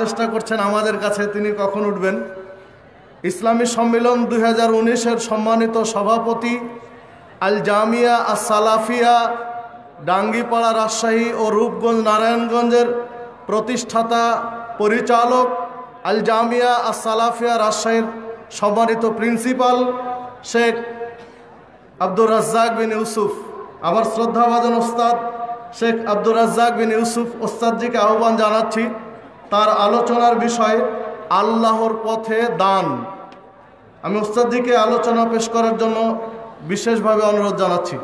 চেষ্টা করছেন আমাদের কাছে, তিনি কখন উঠবেন? ইসলামী সম্মেলন দুই হাজার সম্মানিত সভাপতি আল জামিয়া আস সালাফিয়া ডাঙ্গিপাড়া রাজশাহী ও রূপগঞ্জ নারায়ণগঞ্জের প্রতিষ্ঠাতা, পরিচালক আল জামিয়া আস সালাফিয়া রাজশাহীর সম্মানিত প্রিন্সিপাল শেখ আব্দুর রাজ্জাক বিন ইউসুফ আমার শ্রদ্ধাভাজন ওস্তাদ শেখ আব্দুর রাজ্জাক বিন ইউসুফ ওস্তাদজিকে আহ্বান জানাচ্ছি। তার আলোচনার বিষয় আল্লাহর পথে দান। আমি ওস্তাদিকে আলোচনা পেশ করার জন্য বিশেষভাবে অনুরোধ জানাচ্ছি।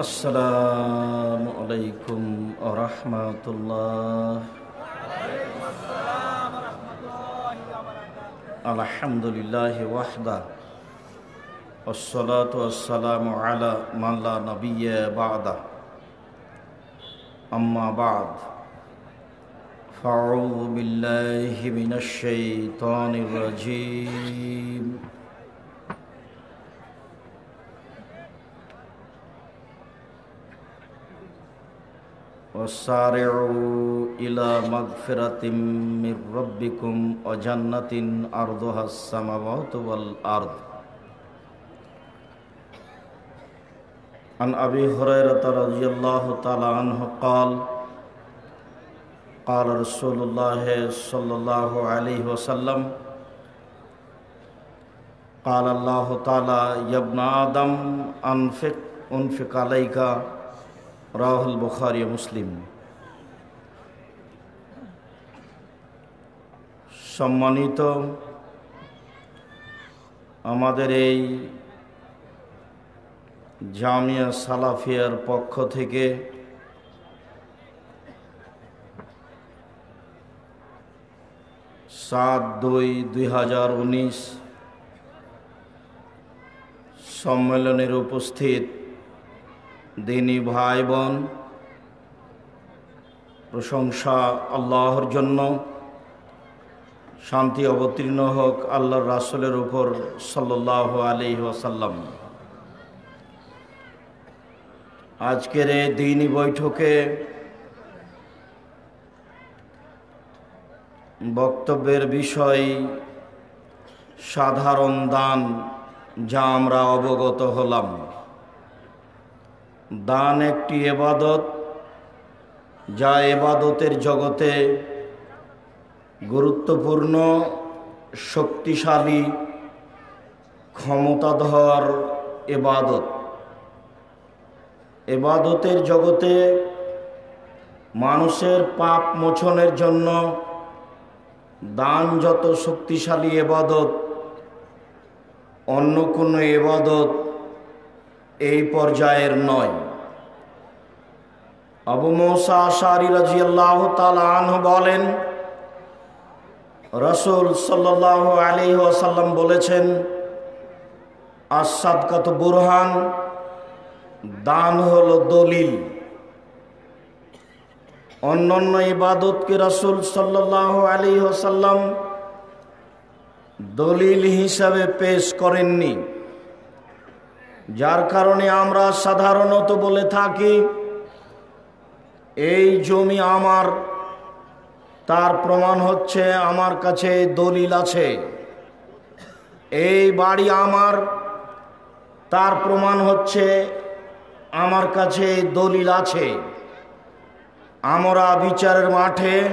السلام عليكم ورحمة الله. الحمد لله وحده. والصلاة والسلام على من لا نبي بعده. أما بعد فأعوذ بالله من الشيطان الرجيم. وسارعوا إلى مغفرة من ربكم وجنة أرضها السماوات والأرض عن أبي هريرة رضي الله تعالى عنه قال قال رسول الله صلى الله عليه وسلم قال الله تعالى يا ابن آدم أنفق أنفق عليك রাহুল বুখারি মুসলিম। সম্মানিত আমাদের এই জামিয়া সালাফিয়ার পক্ষ থেকে সাত দুই দুই হাজার উনিশ সম্মেলনের উপস্থিত দিনী ভাই বোন, প্রশংসা আল্লাহর জন্য। শান্তি অবতীর্ণ হোক আল্লাহর রাসুলের উপর সাল্লাহ আলি ওয়াসাল্লাম। আজকের এই দিনই বৈঠকে বক্তব্যের বিষয় সাধারণ দান, যা আমরা অবগত হলাম। দান একটি এবাদত, যা এবাদতের জগতে গুরুত্বপূর্ণ, শক্তিশালী, ক্ষমতাধর এবাদত। এবাদতের জগতে মানুষের পাপ মোচনের জন্য দান যত শক্তিশালী এবাদত, অন্য কোনো এবাদত এই পর্যায়ের নয়। আবু মৌসা আশারি রাজি আল্লাহ তালহ বলেন, রসুল সাল্লাহ আলী ওয়াসাল্লাম বলেছেন আসাদকাত বুরহান, দান হল দলিল। অন্যান্য ইবাদতকে রসুল সাল্লাহ আলী ওসাল্লাম দলিল হিসাবে পেশ করেননি। যার কারণে আমরা সাধারণত বলে থাকি, এই জমি আমার, তার প্রমাণ হচ্ছে আমার কাছে দলিল আছে। এই বাড়ি আমার, তার প্রমাণ হচ্ছে আমার কাছে দলিল আছে। আমরা বিচারের মাঠে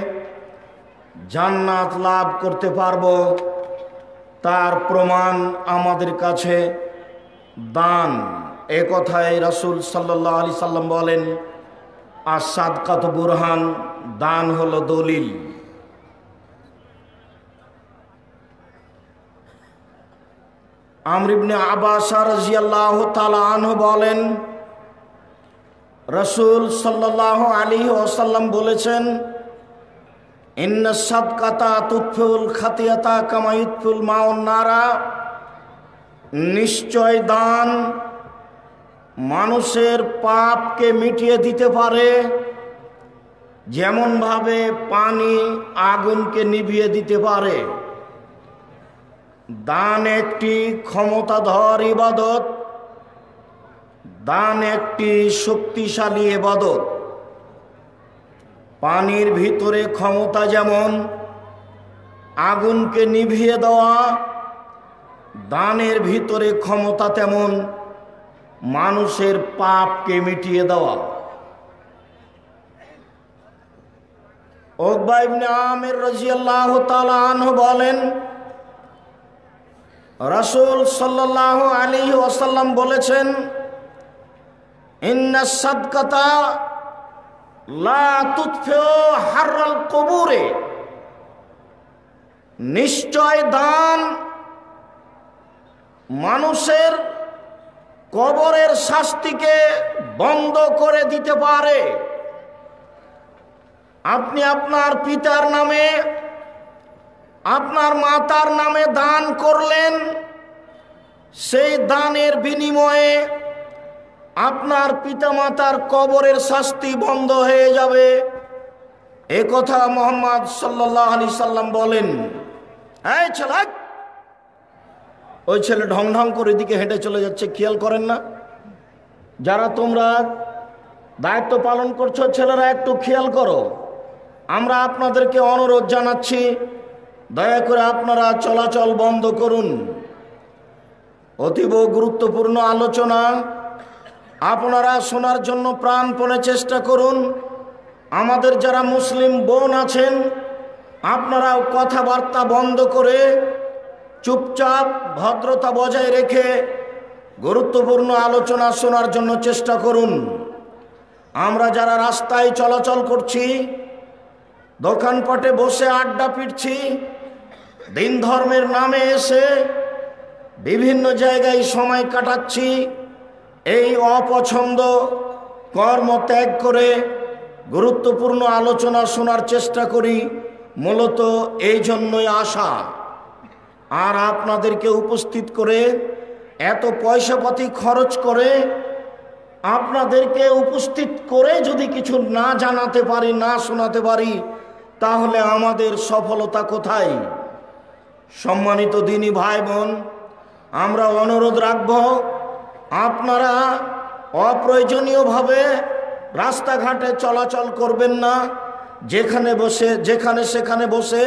জান্নাত লাভ করতে পারব, তার প্রমাণ আমাদের কাছে দান। এ কথায় রাসুল সাল্লাহ আলি সাল্লাম বলেন আসাদ কাত বুরহান, দান হলো দলিল। আমরিবনে আবাসা রাজিয়াল্লাহ তালা আনহু বলেন, রসুল সাল্লাহ আলী ওসাল্লাম বলেছেন ইন্না সাদকাতা তুৎফুল খাতিয়াতা কামাইতফুল মাউন নারা। নিশ্চয় দান মানুষের পাপকে মিটিয়ে দিতে পারে। যেমনভাবে পানি আগুনকে নিভিয়ে দিতে পারে। দান একটি ক্ষমতাধর ইবাদত। দান একটি শক্তিশালী ইবাদত। পানির ভিতরে ক্ষমতা যেমন, আগুনকে নিভিয়ে দেওয়া দানের ভিতরে ক্ষমতা তেমন, মানুষের পাপকে মিটিয়ে দেওয়া। ওকবা ইবনে আমির রাজিয়াল্লাহু তাআলা আনহু বলেন, রাসূল সাল্লাল্লাহু আলাইহি ওয়াসাল্লাম বলেছেন, ইন্না সাদকাতা লা তুতফিউ হাররাল কবুরে। নিশ্চয় দান মানুষের কবরের শাস্তিকে বন্ধ করে দিতে পারে। আপনি আপনার পিতার নামে, আপনার মাতার নামে দান করলেন। সেই দানের বিনিময়ে আপনার পিতামাতার কবরের শাস্তি বন্ধ হয়ে যাবে। এ কথা মোহাম্মদ সাল্লাহ আলি সাল্লাম বলেন, এই ছেলে ওই ছেলে ঢং ঢং করে এদিকে হেঁটে চলে যাচ্ছে, খেয়াল করেন না? যারা তোমরা দায়িত্ব পালন করছ, ছেলেরা একটু খেয়াল করো। আমরা আপনাদেরকে অনুরোধ জানাচ্ছি, দয়া করে আপনারা চলাচল বন্ধ করুন। অতীব গুরুত্বপূর্ণ আলোচনা। আপনারা শোনার জন্য প্রাণপণে চেষ্টা করুন। আমাদের যারা মুসলিম বোন আছেন, আপনারাও কথাবার্তা বন্ধ করে চুপচাপ ভদ্রতা বজায় রেখে গুরুত্বপূর্ণ আলোচনা শোনার জন্য চেষ্টা করুন। আমরা যারা রাস্তায় চলাচল করছি, দোকানপাটে বসে আড্ডা পিটছি, দিন ধর্মের নামে এসে বিভিন্ন জায়গায় সময় কাটাচ্ছি, এই অপছন্দ কর্ম ত্যাগ করে গুরুত্বপূর্ণ আলোচনা শোনার চেষ্টা করি, মূলত এই জন্যই আসা আর আপনাদেরকে উপস্থিত করে এত পয়সাপাতি খরচ করে আপনাদেরকে উপস্থিত করে যদি কিছু না জানাতে পারি, না শোনাতে পারি, তাহলে আমাদের সফলতা কোথায়? সম্মানিত দিনী ভাই বোন আমরা অনুরোধ রাখব, আপনারা অপ্রয়োজনীয়ভাবে রাস্তাঘাটে চলাচল করবেন না। যেখানে বসে, যেখানে সেখানে বসে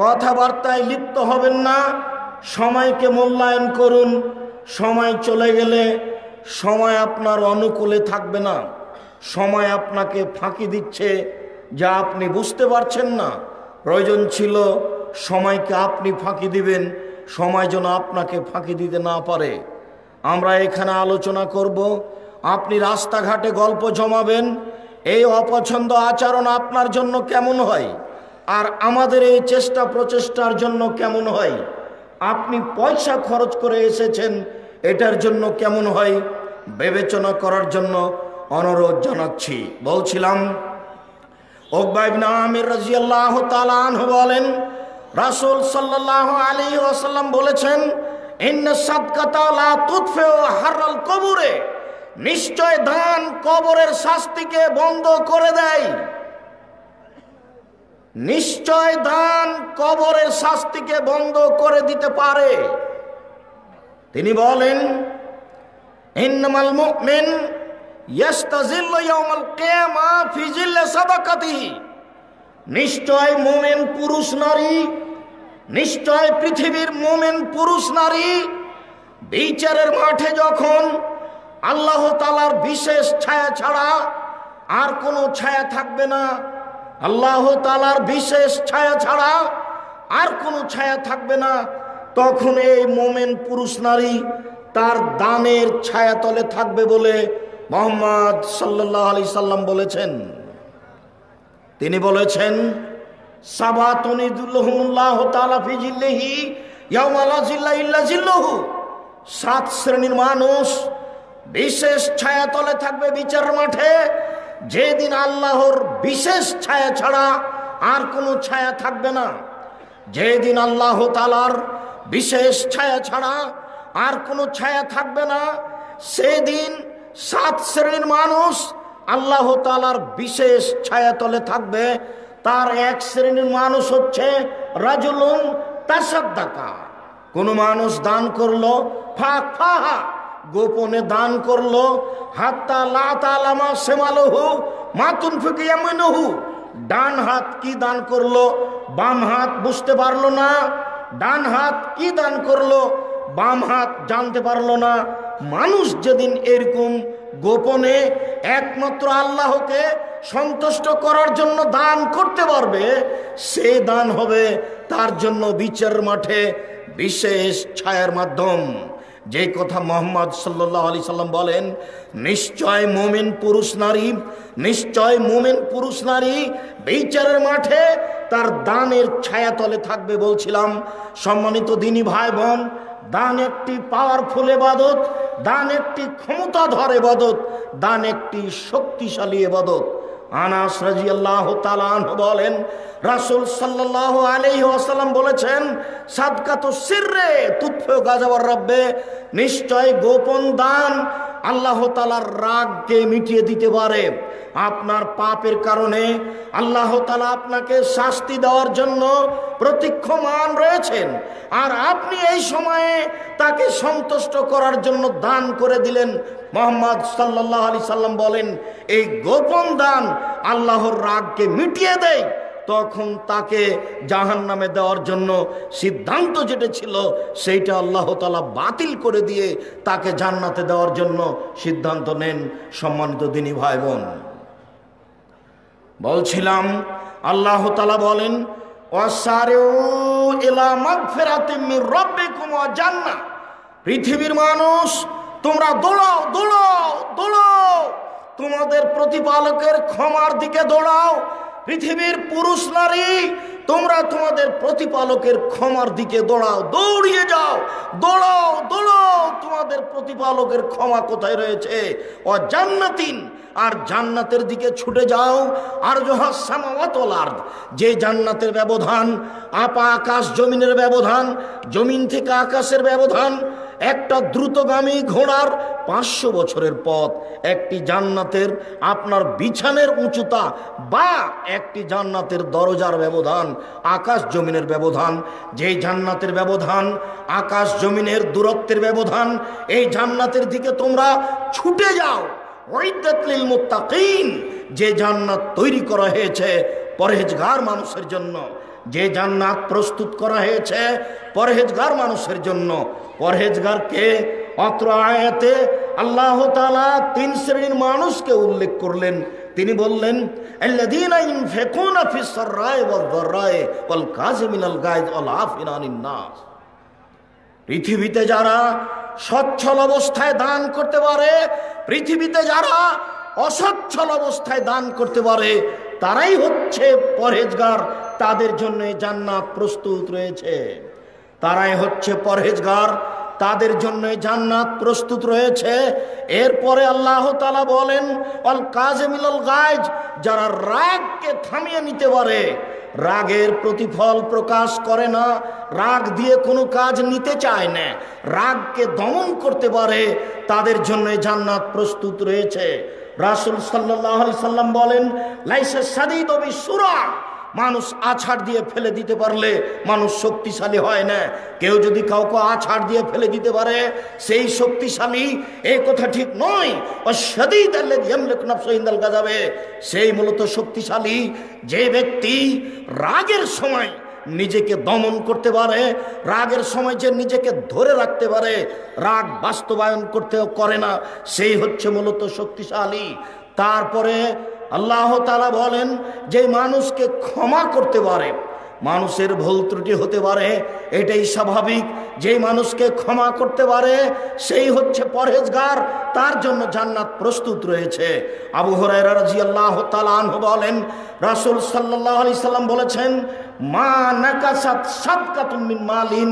কথাবার্তায় লিপ্ত হবেন না। সময়কে মূল্যায়ন করুন। সময় চলে গেলে সময় আপনার অনুকূলে থাকবে না। সময় আপনাকে ফাঁকি দিচ্ছে যা আপনি বুঝতে পারছেন না। প্রয়োজন ছিল সময়কে আপনি ফাঁকি দিবেন। সময় যেন আপনাকে ফাঁকি দিতে না পারে। আমরা এখানে আলোচনা করব, আপনি রাস্তাঘাটে গল্প জমাবেন। এই অপছন্দ আচরণ আপনার জন্য কেমন হয়? আর আমাদের এই চেষ্টা প্রচেষ্টার জন্য কেমন হয়? আপনি পয়সা খরচ করে এসেছেন, এটার জন্য কেমন হয়? বিবেচনা করার জন্য অনুরোধ জানাচ্ছি। বলছিলাম বলেন, রাসুল সাল্লাহ আলী ওয়াসাল্লাম বলেছেন কবরে, নিশ্চয় দান কবরের শাস্তিকে বন্ধ করে দেয়। নিশ্চয় দান কবরের শাস্তিকে বন্ধ করে দিতে পারে। তিনি বলেন, ইন্নামাল মুমিন নিশ্চয় মোমেন পুরুষ নারী, নিশ্চয় পৃথিবীর মোমেন পুরুষ নারী বিচারের মাঠে যখন আল্লাহ তালার বিশেষ ছায়া ছাড়া আর কোনো ছায়া থাকবে না আল্লাহ তালার বিশেষ ছায়া ছাড়া আর কোনো ছায়া থাকবে না। তখন এই মোমেন পুরুষ নারী তার দানের ছায়া তলে থাকবে বলে মোহাম্মদ সাল্লাহ আলি সাল্লাম বলেছেন। তিনি বলেছেন সাত শ্রেণির মানুষ বিশেষ ছায়াতলে থাকবে বিচার মাঠে। যেদিন আল্লাহর বিশেষ ছায়া ছাড়া আর কোনো ছায়া থাকবে না, যেদিন আল্লাহ তালার বিশেষ ছায়া ছাড়া আর কোনো ছায়া থাকবে না, সেদিন সাত শ্রেণির মানুষ আল্লাহ তালার বিশেষ ছায়াতলে থাকবে। তার এক শ্রেণির মানুষ হচ্ছে রাজুলুন তাসাদ্দাকা কোনো মানুষ দান করল, ফাঁক ফাহা। গোপনে দান করল। হাত্তা লাতালামা সেমালহু, মাতুন ফিকিয়ামিনহু ডান হাত কি দান করল? বাম হাত বুঝতে পারল না। ডান হাত কি দান করল? বাম হাত জানতে পারল না। মানুষ যেদিন এরকম গোপনে একমাত্র আল্লাহকে সন্তুষ্ট করার জন্য দান করতে পারবে, সে দান হবে তার জন্য বিচার মাঠে বিশেষ ছায়ার মাধ্যম। যে কথা মোহাম্মদ সাল্লাহ আলি সাল্লাম বলেন, নিশ্চয় মোমেন পুরুষ নারী, নিশ্চয় মোমেন পুরুষ নারী বিচারের মাঠে তার দানের ছায়াতলে থাকবে বলছিলাম। সম্মানিত দিনী ভাই বোন দান একটি পাওয়ারফুল এবাদত দান একটি ক্ষমতাধর এবাদত দান একটি শক্তিশালী এবাদত আনাস রাজিয়াল্লাহ তালান বলেন, রাসুল সাল্লাহ আলি আসালাম বলেছেন, সাদকাত সিররে তুৎফ গাজাবার রব্বে, নিশ্চয় গোপন দান আল্লাহ তালার রাগকে মিটিয়ে দিতে পারে। আপনার পাপের কারণে আল্লাহ তালা আপনাকে শাস্তি দেওয়ার জন্য প্রতীক্ষমান রয়েছেন। আর আপনি এই সময়ে তাকে সন্তুষ্ট করার জন্য দান করে দিলেন। মোহাম্মদ সাল্লাহ আলি সাল্লাম বলেন, এই গোপন দান আল্লাহর রাগকে মিটিয়ে দেয় তখন তাকে জাহান নামে দেওয়ার জন্য সিদ্ধান্ত যেটা ছিল, সেইটা আল্লাহ তালা বাতিল করে দিয়ে তাকে জান্নাতে দেওয়ার জন্য সিদ্ধান্ত নেন সম্মানিত দিনী ভাই বোন বলছিলাম, আল্লাহ তালা বলেন পৃথিবীর মানুষ, তোমরা দৌড়াও দৌড়াও দৌড়াও। তোমাদের প্রতিপালকের ক্ষমার দিকে দৌড়াও। পৃথিবীর পুরুষ নারী, তোমরা তোমাদের প্রতিপালকের ক্ষমার দিকে দৌড়াও, দৌড়িয়ে যাও, দৌড়াও দৌড়াও, তোমাদের প্রতিপালকের ক্ষমা কোথায় রয়েছে? ও জান্নাতিন আর জান্নাতের দিকে ছুটে যাও। আর জহাসামাওয়াতলার যে জান্নাতের ব্যবধান, আপা আকাশ জমিনের ব্যবধান, জমিন থেকে আকাশের ব্যবধান একটা দ্রুতগামী ঘোড়ার পাঁচশো বছরের পথ, একটি জান্নাতের আপনার বিছানের উঁচুতা বা একটি জান্নাতের দরজার ব্যবধান, আকাশ জমিনের ব্যবধান। যেই জান্নাতের ব্যবধান, আকাশ জমিনের দূরত্বের ব্যবধান, এই জান্নাতের দিকে তোমরা ছুটে যাও। ওইদাতলিল মুত্তাকিন, যে জান্নাত তৈরি করা হয়েছে পরহেজগার মানুষের জন্য। যে জান্নাত প্রস্তুত করা হয়েছে পরহেজগার মানুষের জন্য। পরহেজগারকে অত্র আয়াতে আল্লাহ তালা তিন শ্রেণির মানুষকে উল্লেখ করলেন। তিনি বললেন পৃথিবীতে যারা সচ্ছল অবস্থায় দান করতে পারে, পৃথিবীতে যারা অসচ্ছল অবস্থায় দান করতে পারে, তারাই হচ্ছে পরহেজগার। তাদের জন্য জান্নাত প্রস্তুত রয়েছে। তারাই হচ্ছে পরহেজগার, তাদের জন্য জান্নাত প্রস্তুত রয়েছে। এরপরে আল্লাহ তালা বলেন অল কাজে মিলল গাইজ যারা রাগকে থামিয়ে নিতে পারে, রাগের প্রতিফল প্রকাশ করে না। রাগ দিয়ে কোনো কাজ নিতে চায় না, রাগকে দমন করতে পারে, তাদের জন্য জান্নাত প্রস্তুত রয়েছে। রাসুল সাল্লাহ সাল্লাম বলেন, লাইসে সাদিদ সুরা মানুষ আছাড় দিয়ে ফেলে দিতে পারলে মানুষ শক্তিশালী হয় না। কেউ যদি কাউকে আছাড় দিয়ে ফেলে দিতে পারে, সেই শক্তিশালী এই কথা ঠিক নয়। গাজাবে সেই মূলত শক্তিশালী যে ব্যক্তি রাগের সময় নিজেকে দমন করতে পারে, রাগের সময় যে নিজেকে ধরে রাখতে পারে, রাগ বাস্তবায়ন করতেও করে না, সেই হচ্ছে মূলত শক্তিশালী। তারপরে আল্লাহ তালা বলেন, যে মানুষকে ক্ষমা করতে পারে, মানুষের ভুল ত্রুটি হতে পারে, এটাই স্বাভাবিক। যে মানুষকে ক্ষমা করতে পারে, সেই হচ্ছে পরহেজগার, তার জন্য জান্নাত প্রস্তুত রয়েছে। আবু হরাইরা রাজি আল্লাহ বলেন, রাসুল সাল্লাহ সাল্লাম বলেছেন, মা নাকাসাত মালিন।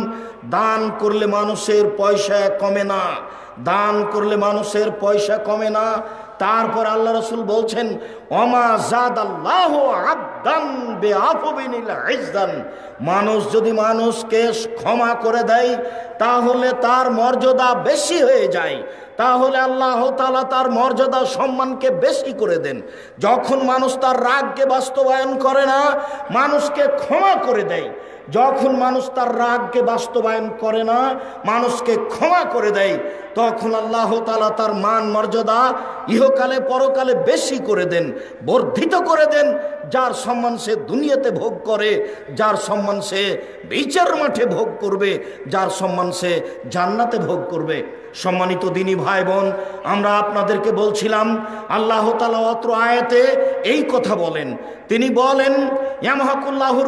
দান করলে মানুষের পয়সা কমে না, দান করলে মানুষের পয়সা কমে না। তারপর আল্লাহ রসুল বলছেন জাদ আল্লাহ মানুষ যদি মানুষকে ক্ষমা করে দেয়, তাহলে তার মর্যাদা বেশি হয়ে যায়। তাহলে আল্লাহ তালা তার মর্যাদা সম্মানকে বেশি করে দেন। যখন মানুষ তার রাগকে বাস্তবায়ন করে না, মানুষকে ক্ষমা করে দেয়। যখন মানুষ তার রাগকে বাস্তবায়ন করে না, মানুষকে ক্ষমা করে দেয়, তখন আল্লাহ তালা তার মান মর্যাদা ইহকালে পরকালে বেশি করে দেন, বর্ধিত করে দেন, যার সম্মান সে দুনিয়াতে ভোগ করে, যার সম্মান সে বিচার মাঠে ভোগ করবে, যার সম্মান সে জান্নাতে ভোগ করবে। সম্মানিত দিনী ভাই বোন, আমরা আপনাদেরকে বলছিলাম, আল্লাহ তালা অত্র আয়াতে এই কথা বলেন। তিনি বলেন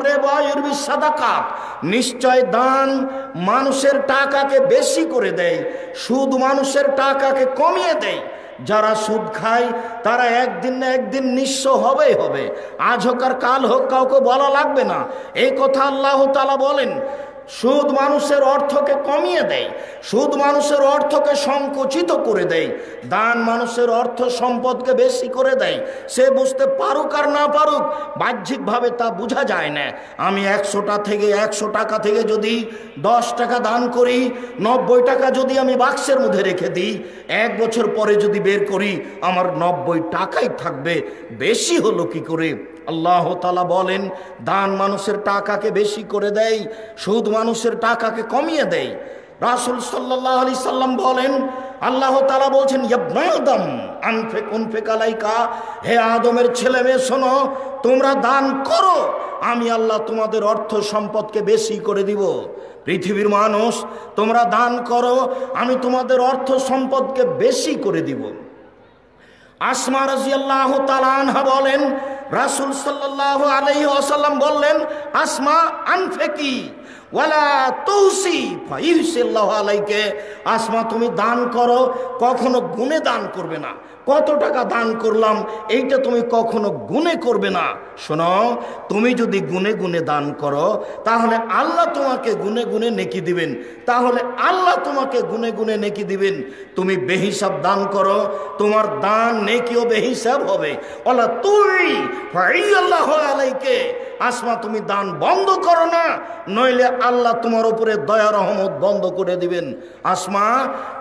রে নিশ্চয় দান মানুষের টাকাকে বেশি করে দেয়, সুদ মানুষের টাকাকে কমিয়ে দেয়। যারা সুদ খায়, তারা একদিন না একদিন নিঃস্ব হবেই হবে। আজ হোক আর কাল হোক, কাউকে বলা লাগবে না। এই কথা আল্লাহ তালা বলেন সুদ মানুষের অর্থকে কমিয়ে দেয়, সুদ মানুষের অর্থকে সংকুচিত করে দেয়, দান মানুষের অর্থ সম্পদকে বেশি করে দেয়। সে বুঝতে পারুক আর না পারুক, বাহ্যিকভাবে তা বোঝা যায় না। আমি একশোটা থেকে একশো টাকা থেকে যদি দশ টাকা দান করি, নব্বই টাকা যদি আমি বাক্সের মধ্যে রেখে দিই, এক বছর পরে যদি বের করি, আমার নব্বই টাকাই থাকবে, বেশি হলো কি করে? আল্লাহ তালা বলেন, দান মানুষের টাকাকে বেশি করে দেয়, সুদ মানুষের টাকাকে কমিয়ে দেয়। রাসুল সাল্লাহ আলি সাল্লাম বলেন, আল্লাহ তালা বলছেন, ইয়াবনাদম আনফে কুনফে কালাইকা, হে আদমের ছেলে মেয়ে, শোনো, তোমরা দান করো, আমি আল্লাহ তোমাদের অর্থ সম্পদকে বেশি করে দিব। পৃথিবীর মানুষ, তোমরা দান করো, আমি তোমাদের অর্থ সম্পদকে বেশি করে দিব। আসমা রাজিয়াল্লাহ তালানহা বলেন রাসুল সাল্লাহ আলহি আসাল্লাম বললেন, আসমা আনফেকি তৌসি আসমা, তুমি দান করো, কখনো গুণে দান করবে না। কত টাকা দান করলাম, এইটা তুমি কখনো গুণে করবে না। শোনো, তুমি যদি গুনে গুনে দান করো, তাহলে আল্লাহ তোমাকে গুনে গুনে নেকি দিবেন। তাহলে আল্লাহ তোমাকে গুনে গুনে নেকি দিবেন। তুমি বেহিসাব দান করো, তোমার দান নেকিও বেহিসাব হবে। ওলা তুই আল্লাহ আলাইকে আসমা, তুমি দান বন্ধ করো না, নইলে আল্লাহ তোমার উপরে দয়া, রহমত বন্ধ করে দিবেন। আসমা,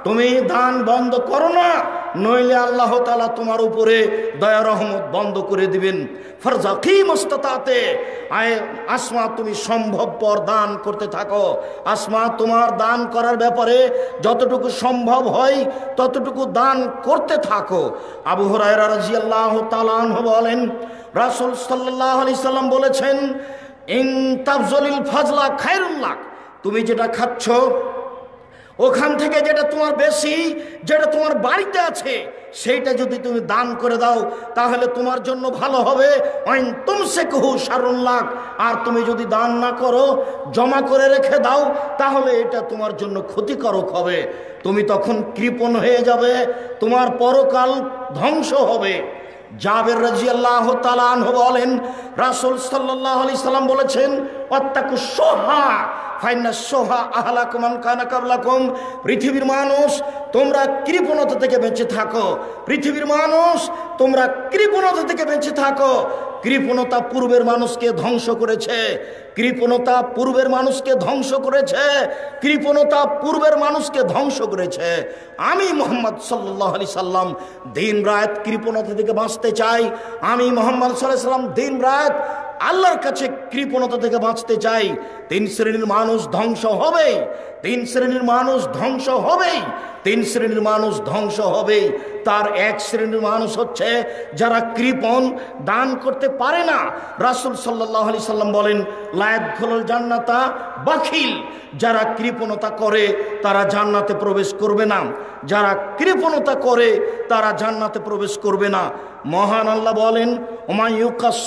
তুমি দান বন্ধ করো না, নইলে আল্লাহ তালা তোমার উপরে দয়া, রহমত বন্ধ করে দিবেন। ফরজাকি মস্ততাতে, আয় আসমা, তুমি সম্ভবপর দান করতে থাকো। আসমা, তোমার দান করার ব্যাপারে যতটুকু সম্ভব হয়, ততটুকু দান করতে থাকো। আবু হরাইরা রাজিয়াল্লাহ তালান বলেন রাসুল সাল্লাম বলেছেন তুমি যেটা খাচ্ছ, ওখান থেকে যেটা তোমার বেশি, যেটা তোমার বাড়িতে আছে, সেইটা যদি তুমি দান করে দাও, তাহলে তোমার জন্য ভালো হবে। কহু সারুল্লাহ আর তুমি যদি দান না করো, জমা করে রেখে দাও, তাহলে এটা তোমার জন্য ক্ষতিকারক হবে। তুমি তখন কৃপণ হয়ে যাবে, তোমার পরকাল ধ্বংস হবে। জাবের রাজি আল্লাহ বলেন, রাসুল সাল্লাহ আলি সাল্লাম বলেছেন অত্যাকু সোহা পৃথিবীর মানুষ, তোমরা কৃপণতা থেকে বেঁচে থাকো। পৃথিবীর মানুষ, তোমরা কৃপণতা থেকে বেঁচে থাকো। কৃপণতা পূর্বের মানুষকে ধ্বংস করেছে। কৃপণতা পূর্বের মানুষকে ধ্বংস করেছে। কৃপণতা পূর্বের মানুষকে ধ্বংস করেছে। আমি মোহাম্মদ সাল্লাহ আলি সাল্লাম দিন রাত কৃপণতা থেকে বাঁচতে চাই। আমি মোহাম্মদ সাল্লাহ সাল্লাম দিন রাত আল্লাহর কাছে কৃপণতা থেকে বাঁচতে চাই। তিন শ্রেণির মানুষ ধ্বংস হবে তিন শ্রেণির মানুষ ধ্বংস হবেই। তিন শ্রেণির মানুষ ধ্বংস হবে তার এক শ্রেণির মানুষ হচ্ছে যারা কৃপণ দান করতে পারে না। রাসুল সাল্লাহ সাল্লাম বলেন লায়ত খোলল জান্নাতা বাখিল। যারা কৃপণতা করে, তারা জান্নাতে প্রবেশ করবে না। যারা কৃপণতা করে, তারা জান্নাতে প্রবেশ করবে না। মহান আল্লাহ বলেন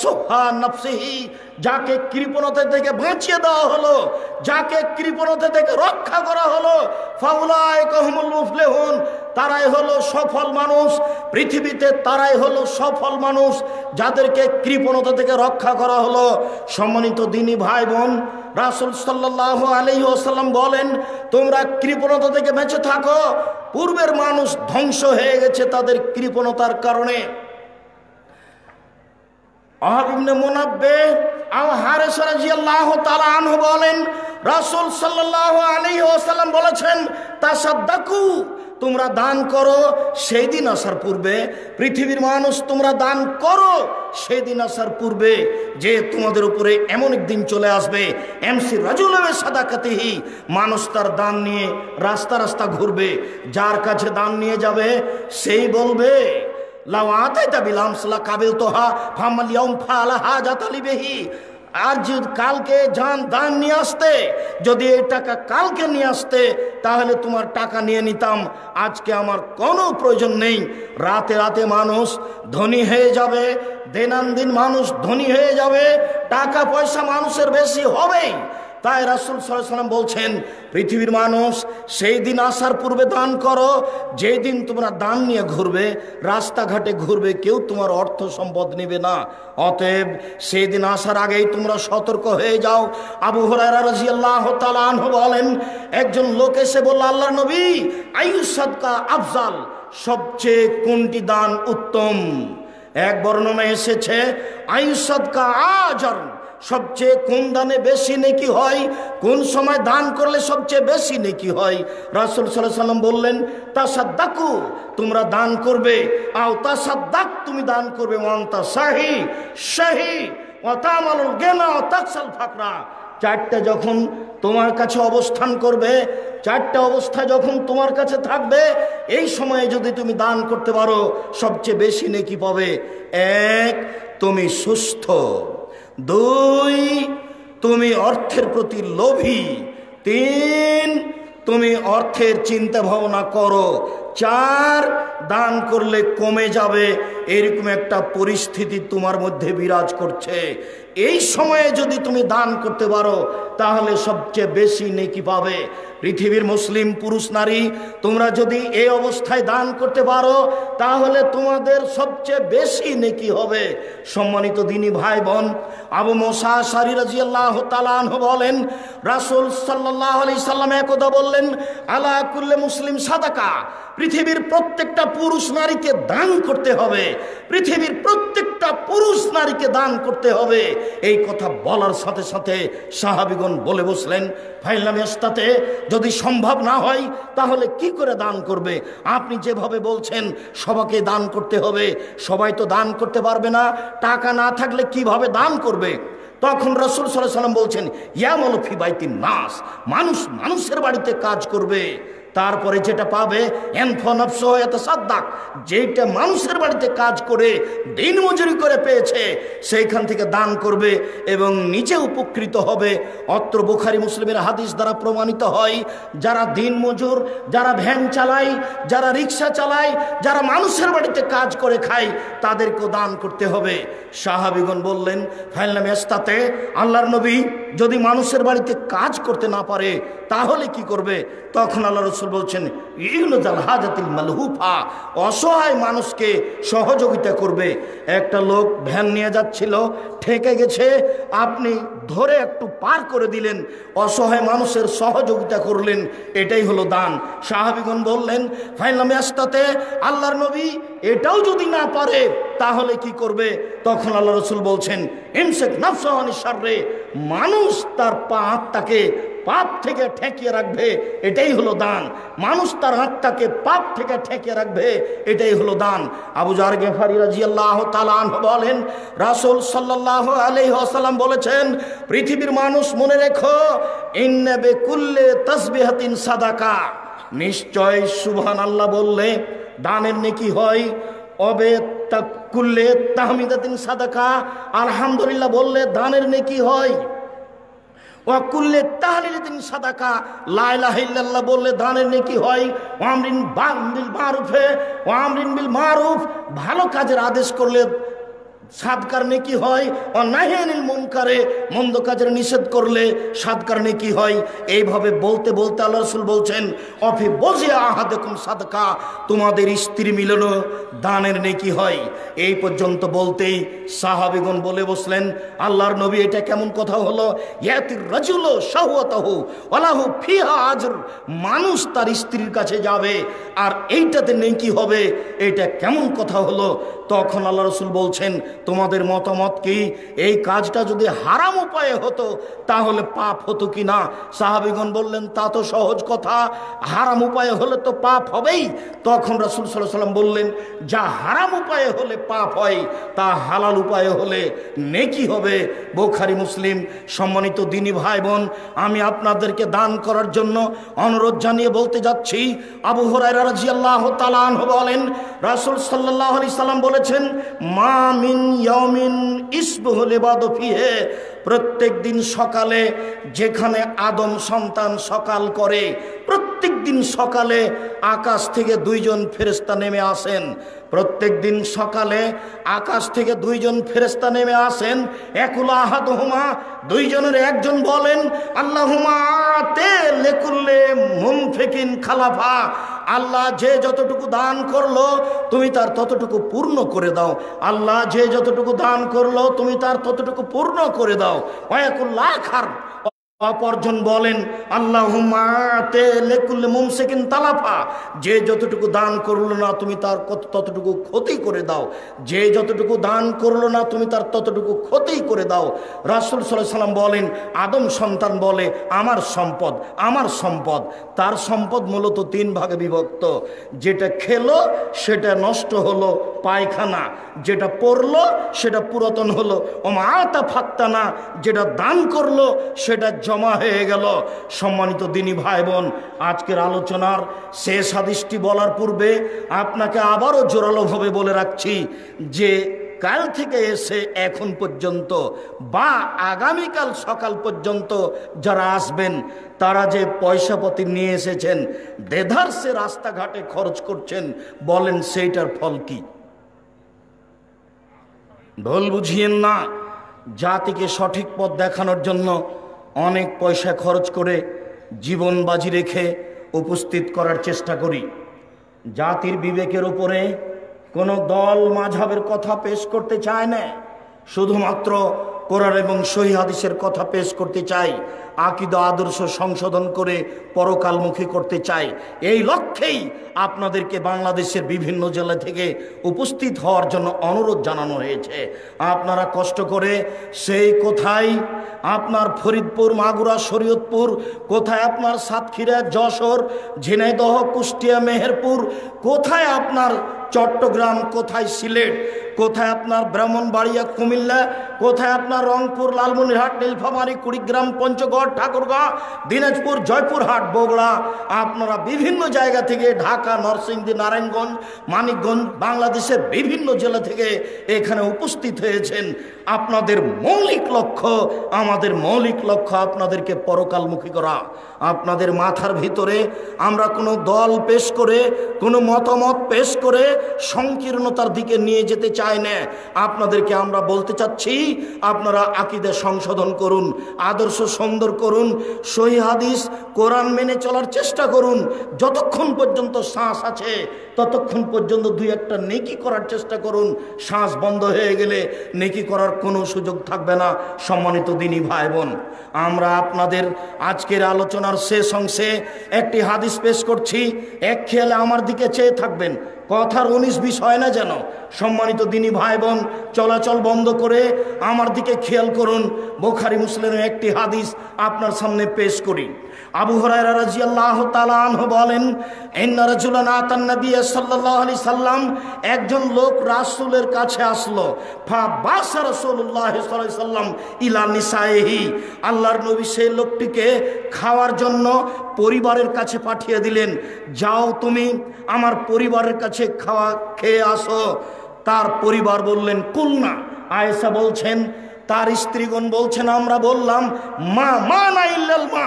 সোহা নফসিহি, যাকে কৃপণতা থেকে বাঁচিয়ে দেওয়া হলো, যাকে কৃপণতা থেকে রক্ষা করা হলো ফাউলায় কহমুল মুফলেহুন। তারাই হলো সফল মানুষ। পৃথিবীতে তারাই হলো সফল মানুষ। যাদেরকে কৃপণতা থেকে রক্ষা করা হলো। সম্মানিত দিনী ভাই বোন রাসুল সাল্লাহ আলহি ওসাল্লাম বলেন, তোমরা কৃপণতা থেকে বেঁচে থাকো। পূর্বের মানুষ ধ্বংস হয়ে গেছে তাদের কৃপণতার কারণে। বলেন, রাসূল সাল্লাল্লাহু আলাইহি ওয়াসাল্লাম বলেছেন তাসাদ্দাকু তোমরা দান করো, সেই দিন আসার পূর্বে, পৃথিবীর মানুষ তোমরা দান করো, সেই দিন আসার পূর্বে যে তোমাদের উপরে এমন একদিন চলে আসবে এমসি রাজুল সাদাকাতিহি, মানুষ তার দান নিয়ে রাস্তা রাস্তা ঘুরবে, যার কাছে দান নিয়ে যাবে, সেই বলবে, লাউ আতাইতা বিলাম সালা কাবিল তোহা, ফামাল ইয়াউম ফালা হাজাত আলিবেহি আর যদি কালকে যান দান নিয়ে আসতে, যদি এই টাকা কালকে নিয়ে আসতে, তাহলে তোমার টাকা নিয়ে নিতাম। আজকে আমার কোনো প্রয়োজন নেই। রাতে রাতে মানুষ ধনী হয়ে যাবে, দিনান্দিন মানুষ ধনী হয়ে যাবে, টাকা পয়সা মানুষের বেশি হবেই। তাই রাসুল সাল্লাম বলছেন, পৃথিবীর মানুষ সেই দিন আসার পূর্বে দান করো, যেই দিন তোমরা দান নিয়ে ঘুরবে, রাস্তাঘাটে ঘুরবে, কেউ তোমার অর্থ সম্পদ নেবে না। অতএব সেই দিন আসার আগেই তোমরা সতর্ক হয়ে যাও। আবু তালাহ বলেন, একজন লোক এসে বলল আল্লাহ নবী আয়ুষ সাদকা আফজাল, সবচেয়ে কোনটি দান উত্তম? এক বর্ণনা এসেছে আয়ুষ সাদকা আজর। সবচেয়ে কোন দানে বেশি নেকি হয়? কোন সময় দান করলে সবচেয়ে বেশি নেকি হয়? রাসুল সাল্লাহ সাল্লাম বললেন, তাসাদ্দাকু, তোমরা দান করবে। আও তাসাদ্দাক, তুমি দান করবে। ওয়ান্তা শাহি শাহি অতামালুল গেনা তাকসাল ফাকরা। চারটা যখন তোমার কাছে অবস্থান করবে, চারটা অবস্থা যখন তোমার কাছে থাকবে, এই সময়ে যদি তুমি দান করতে পারো, সবচেয়ে বেশি নেকি পাবে। এক, তুমি সুস্থ। দুই, তুমি অর্থের প্রতি লোভী। তিন, তুমি অর্থের চিন্তা ভাবনা করো। চার, দান করলে কমে যাবে। এরকম একটা পরিস্থিতি তোমার মধ্যে বিরাজ করছে। এই সময়ে যদি তুমি দান করতে পারো, তাহলে সবচেয়ে বেশি নেকি পাবে। পৃথিবীর মুসলিম পুরুষ নারী, তোমরা যদি এই অবস্থায় দান করতে পারো, তাহলে তোমাদের সবচেয়ে বেশি নেকি হবে। সম্মানিত দিনী ভাই বোন আবু মোসা সারি রাজি আল্লাহ তালাহ বলেন, রাসুল সাল্লাহ আলি সাল্লাম একদা বললেন, আলা কুল্লে মুসলিম সাদাকা। পৃথিবীর প্রত্যেকটা পুরুষ নারীকে দান করতে হবে। পৃথিবীর প্রত্যেকটা পুরুষ নারীকে দান করতে হবে। এই কথা বলার সাথে সাথে সাহাবিগণ বলে বসলেন ফাইলামেস্তাতে যদি সম্ভব না হয়, তাহলে কি করে দান করবে? আপনি যেভাবে বলছেন সবাকে দান করতে হবে। সবাই তো দান করতে পারবে না। টাকা না থাকলে কীভাবে দান করবে? তখন রসুল সাল্লাহ সাল্লাম বলছেন, ইয়ামল ফিবাইতিন নাস, মানুষ মানুষের বাড়িতে কাজ করবে। তারপরে যেটা পাবে যেটা মানুষের বাড়িতে কাজ করে, দিন মজুরি করে পেয়েছে, সেইখান থেকে দান করবে এবং নিজে উপকৃত হবে। অত্র বুখারি মুসলিমের হাদিস দ্বারা প্রমাণিত হয়, যারা দিন মজুর, যারা ভ্যান চালায়, যারা রিক্সা চালায়, যারা মানুষের বাড়িতে কাজ করে খায়, তাদেরকেও দান করতে হবে। সাহাবিগণ বললেন ফাইলাম এস্তাতে, আল্লাহর নবী যদি মানুষের বাড়িতে কাজ করতে না পারে, তাহলে কি করবে? তখন আল্লাহ রসুল বলছেন মালহুফা অসহায় মানুষকে সহযোগিতা করবে। একটা লোক ভ্যান নিয়ে যাচ্ছিল, ঠেকে গেছে, আপনি ধরে একটু পার করে দিলেন, অসহায় মানুষের সহযোগিতা করলেন, এটাই হলো দান। সাহাবিগণ বললেন ফাইনাল ম্যাচটাতে আল্লাহর নবী এটাও যদি না পারে, তাহলে কি করবে? তখন আল্লাহ রসুল বলছেন ইমসেক নফসাহানি সার্রে মানুষ তার পা আত্মাকে পাপ থেকে ঠেকিয়ে রাখবে, এটাই হলো দান। মানুষ তার আত্মাকে পাপ থেকে ঠেকিয়ে রাখবে, এটাই হলো দান। আবু জার গেফারি রাজিয়াল্লাহ তালান বলেন, রাসুল সাল্লাহ আসাল্লাম বলেছেন, পৃথিবীর মানুষ মনে রেখো ইন্নবে কুল্লে তসবিহাতিন সাদাকা। নিশ্চয় সুবহান আল্লাহ বললে, দানের নেকি হয় অবে তা কুল্লে তাহমিদাতিন সাদাকা। আলহামদুলিল্লাহ বললে, দানের নেকি হয়। ওয়াকুল্লে তাহলিল দিন সাদাকা লাইলা হিল্লাল্লাহ বললে দানের নেকি হয়, ওয়ামরিন বিল মারুফে, ওয়ামরিন বিল মারুফ, ভালো কাজের আদেশ করলে সাদকার নেকি হয়? অনাহিয়ানিল মুনকারে মন্দ কাজের নিষেধ করলে সাদকার নেকি হয়? এইভাবে বলতে বলতে আল্লাহ রসুল বলছেন, অফি বসে আহা দেখুন সাদকা তোমাদের স্ত্রী মিলন দানের নেকি হয়। এই পর্যন্ত বলতেই সাহাবিগণ বলে বসলেন, আল্লাহর নবী এটা কেমন কথা হলো? ইয়াতির রাজুল শাহুয়াতাহু ওয়ালাহু ফিহা আজর, মানুষ তার স্ত্রীর কাছে যাবে, আর এইটাতে নেকি হবে, এটা কেমন কথা হলো? তখন আল্লাহ রসুল বলছেন, তোমাদের মতামত কি? এই কাজটা যদি হারাম উপায়ে হতো, তাহলে পাপ হতো কি না? সাহাবিগণ বললেন, তা তো সহজ কথা। হারাম উপায়ে হলে তো পাপ হবেই। তখন রাসুল সাল্লাহ সাল্লাম বললেন, যা হারাম উপায়ে হলে পাপ হয়, তা হালাল উপায়ে হলে নেকি হবে। বোখারি, মুসলিম, সম্মানিত দিনী ভাই বোন আমি আপনাদেরকে দান করার জন্য অনুরোধ জানিয়ে বলতে যাচ্ছি, আবু হরাইরা রাজিয়াল্লাহ তালান বলেন, রাসুল সাল্লাহ আলি সাল্লাম বলেছেন, মা মিন ইয়মিন ইসবহুল ইবাদ ফিহে প্রত্যেক দিন সকালে যেখানে আদম সন্তান সকাল করে, প্রত্যেক দিন সকালে আকাশ থেকে দুইজন ফেরেস্তা নেমে আসেন। প্রত্যেক দিন সকালে আকাশ থেকে দুইজন ফেরেস্তা নেমে আসেন। একুলা দুইজনের একজন বলেন আল্লাহ খালাফা। আল্লাহ যে যতটুকু দান করল, তুমি তার ততটুকু পূর্ণ করে দাও। আল্লাহ যে যতটুকু দান করল, তুমি তার ততটুকু পূর্ণ করে দাও। ওয়াকুল্লাহ খার অপরজন বলেন আল্লাহ মুমসেকিন তালাফা। যে যতটুকু দান করল না তুমি তার কত ততটুকু ক্ষতি করে দাও। যে যতটুকু দান করল না তুমি তার ততটুকু ক্ষতি করে দাও। রাসুল সাল্লাম বলেন, আদম সন্তান বলে, আমার সম্পদ আমার সম্পদ। তার সম্পদ মূলত তিন ভাগে বিভক্ত। যেটা খেলো, সেটা নষ্ট হলো, পায়খানা। যেটা পড়ল সেটা পুরাতন হলো। ও মাতা ফাত্তানা যেটা দান করল, সেটা জমা হয়ে গেল। সম্মানিত দিনী ভাই বোন আজকের আলোচনার শেষ হাদিসটি বলার পূর্বে আপনাকে আবারও জোরালোভাবে বলে রাখছি যে কাল থেকে এসে এখন পর্যন্ত বা আগামীকাল সকাল পর্যন্ত যারা আসবেন, তারা যে পয়সাপতি নিয়ে এসেছেন, দেধারসে রাস্তাঘাটে খরচ করছেন, বলেন সেইটার ফল কি? ঢোল বুঝিয়েন না, জাতিকে সঠিক পথ দেখানোর জন্য অনেক পয়সা খরচ করে জীবন বাজি রেখে উপস্থিত করার চেষ্টা করি। জাতির বিবেকের উপরে কোনো দল মাঝাবের কথা পেশ করতে চায় না। শুধুমাত্র কোরআন এবং সহি হাদিসের কথা পেশ করতে চাই, আকিদ আদর্শ সংশোধন করে পরকালমুখী করতে চাই। এই লক্ষ্যেই আপনাদেরকে বাংলাদেশের বিভিন্ন জেলা থেকে উপস্থিত হওয়ার জন্য অনুরোধ জানানো হয়েছে। আপনারা কষ্ট করে সেই কোথায় আপনার ফরিদপুর, মাগুরা, শরীয়তপুর, কোথায় আপনার সাতক্ষীরা, যশোর, ঝিনাইদহ, কুষ্টিয়া, মেহেরপুর, কোথায় আপনার চট্টগ্রাম, কোথায় সিলেট, কোথায় আপনার ব্রাহ্মণবাড়িয়া, কুমিল্লা, কোথায় আপনার রংপুর, লালমনিরহাট, নীলফামারী, কুড়িগ্রাম, পঞ্চগড়, ঠাকুরগাঁ, দিনাজপুর, জয়পুরহাট, বগুড়া, আপনারা বিভিন্ন জায়গা থেকে ঢাকা, নরসিংদী, নারায়ণগঞ্জ, মানিকগঞ্জ, বাংলাদেশের বিভিন্ন জেলা থেকে এখানে উপস্থিত হয়েছেন। আপনাদের মৌলিক লক্ষ্য, আমাদের মৌলিক লক্ষ্য আপনাদেরকে পরকালমুখী করা। আপনাদের মাথার ভিতরে আমরা কোনো দল পেশ করে, কোনো মতামত পেশ করে সংকীর্ণতার দিকে নিয়ে যেতে চাই না। আপনাদেরকে আমরা বলতে চাচ্ছি, আপনারা আকিদে সংশোধন করুন, আদর্শ সুন্দর করুন, সহি হাদিস, কোরআন মেনে চলার চেষ্টা করুন। যতক্ষণ পর্যন্ত শ্বাস আছে, ততক্ষণ পর্যন্ত দুই একটা নেকি করার চেষ্টা করুন। শ্বাস বন্ধ হয়ে গেলে নেকি করার কোনো সুযোগ থাকবে না, সম্মানিত দিনী ভাই বোন। আমরা আপনাদের আজকের আলোচনার শেষ অংশে একটি হাদিস পেশ করছি এক খেয়ালে আমার দিকে চেয়ে থাকবেন। কথার উনিশ বিশ হয় না যেন? সম্মানিত দিনী ভাই বোন চলাচল বন্ধ করে আমার দিকে খেয়াল করুন। বোখারি মুসলিমের একটি হাদিস আপনার সামনে পেশ করি। আবু বলেন সাল্লাম, একজন লোক রাসূলের কাছে আসলো। ফা সাল্লাম আল্লাহর নবী সেই লোকটিকে খাওয়ার জন্য পরিবারের কাছে পাঠিয়ে দিলেন। যাও তুমি আমার পরিবারের কাছে খাওয়া খেয়ে আসো। তার পরিবার বললেন কুলনা আয়েসা বলছেন, তার স্ত্রীগণ বলছেন, আমরা বললাম, মা মা না ইল্লাল মা।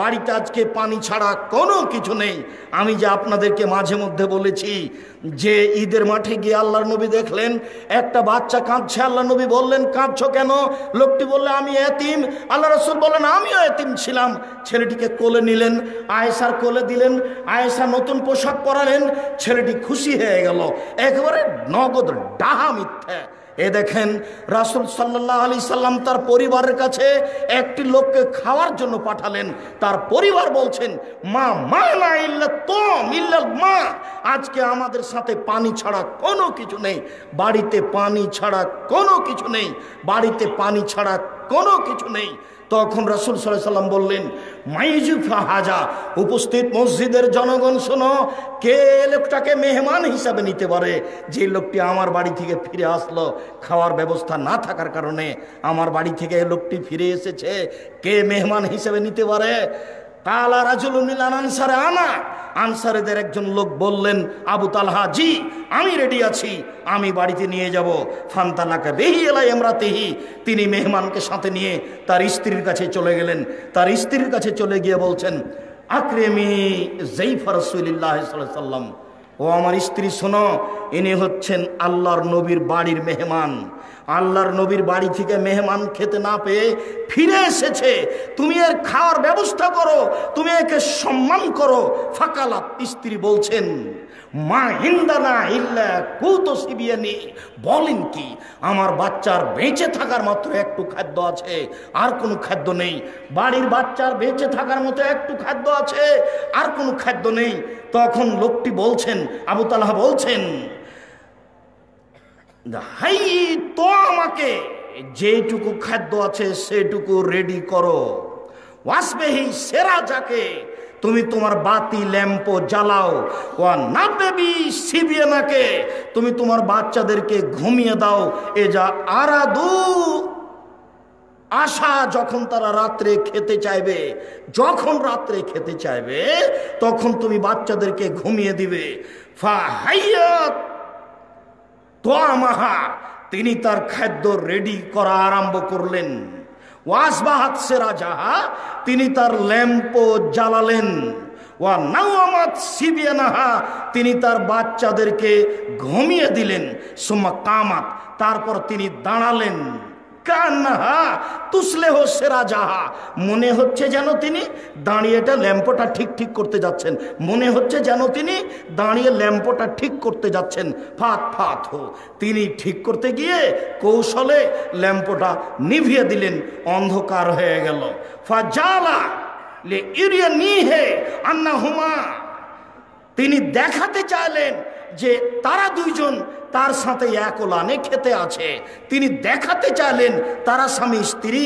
বাড়িতে আজকে পানি ছাড়া কোনো কিছু নেই। আমি যে আপনাদেরকে মাঝে মধ্যে বলেছি যে ঈদের মাঠে গিয়ে আল্লাহর নবী দেখলেন, একটা বাচ্চা কাঁদছে আল্লাহ নবী বললেন, কাঁদছো কেন? লোকটি বললে, আমি এতিম। আল্লাহ রসুল বললেন, আমিও এতিম ছিলাম। ছেলেটিকে কোলে নিলেন আয়েসার কোলে দিলেন আয়েসা নতুন পোশাক পরালেন, ছেলেটি খুশি হয়ে গেল। একেবারে নগদ ডাহা মিথ্যা। এ দেখেন, রাসুল সাল্লাহ আলি সাল্লাম তার পরিবারের কাছে একটি লোককে খাওয়ার জন্য পাঠালেন। তার পরিবার বলছেন, মা মা না ইল্লা তম, ইল্লা মা। আজকে আমাদের সাথে পানি ছাড়া কোনো কিছু নেই। বাড়িতে পানি ছাড়া কোনো কিছু নেই। বাড়িতে পানি ছাড়া কোনো কিছু নেই। তখন রাসুল সাল্লাম বললেন, মাইজুফা হাজা, উপস্থিত মসজিদের জনগণ, শোনো, কে লোকটাকে মেহমান হিসাবে নিতে পারে? যে লোকটি আমার বাড়ি থেকে ফিরে আসলো, খাওয়ার ব্যবস্থা না থাকার কারণে আমার বাড়ি থেকে লোকটি ফিরে এসেছে, কে মেহমান হিসাবে নিতে পারে? কালা রাজুল আনসারে আনা। আনসারেদের একজন লোক বললেন, আবু তালহা, জি, আমি রেডি আছি, আমি বাড়িতে নিয়ে যাব। ফান্তালাকে বেহি এলাই এমরাতেহি তিনি মেহমানকে সাথে নিয়ে তার স্ত্রীর কাছে চলে গেলেন। তার স্ত্রীর কাছে চলে গিয়ে বলছেন, আক্রেমি জৈফা রসুল্লাহ সাল্লাম ও আমার স্ত্রী, শোনো, ইনি হচ্ছেন আল্লাহর নবীর বাড়ির মেহমান। আল্লাহর নবীর বাড়ি থেকে মেহমান খেতে না পেয়ে ফিরে এসেছে। তুমি এর খাওয়ার ব্যবস্থা করো, তুমি একে সম্মান করো। ফাকালাত, স্ত্রী বলছেন, মা হিন্দানা ইল্লা কুত সিবিয়ানি। বলেন কি, আমার বাচ্চার বেঁচে থাকার মাত্র একটু খাদ্য আছে, আর কোনো খাদ্য নেই। বাড়ির বাচ্চার বেঁচে থাকার মতো একটু খাদ্য আছে, আর কোনো খাদ্য নেই। তখন লোকটি বলছেন, আবু তালাহা বলছেন তো আমাকে যেটুকু খাদ্য আছে সেটুকু রেডি করো। ওয়াসবেহি সেরা যাকে, তুমি তোমার বাতি, ল্যাম্প জ্বালাও। ও না তুমি তোমার বাচ্চাদেরকে ঘুমিয়ে দাও। এ যা আরাদু আশা যখন তারা রাত্রে খেতে চাইবে, যখন রাত্রে খেতে চাইবে, তখন তুমি বাচ্চাদেরকে ঘুমিয়ে দিবে। হাইয়াত তিনি তার খাদ্য রেডি করা আরম্ভ করলেন। ওয়াসবাহাত সেরা যাহা, তিনি তার ল্যাম্প জ্বালালেন। ওয়া তিনি তার বাচ্চাদেরকে ঘুমিয়ে দিলেন। সুম্মা কামাত, তারপর তিনি দাঁড়ালেন। কান্নাহা তুসলে সেরা যাহা মনে হচ্ছে যেন তিনি দাঁড়িয়েটা ল্যাম্পটা ঠিক ঠিক করতে যাচ্ছেন। মনে হচ্ছে যেন তিনি দাঁড়িয়ে ল্যাম্পটা ঠিক করতে যাচ্ছেন। ফাত ফাত হো। তিনি ঠিক করতে গিয়ে কৌশলে ল্যাম্পটা নিভিয়ে দিলেন। অন্ধকার হয়ে গেল। ফা জালা লে ইউরিয়া নিহে আন্না হুমা। তিনি দেখাতে চাইলেন যে তারা দুইজন তার সাথে এক ওলানে খেতে আছে। তিনি দেখাতে চাইলেন, তারা স্বামী স্ত্রী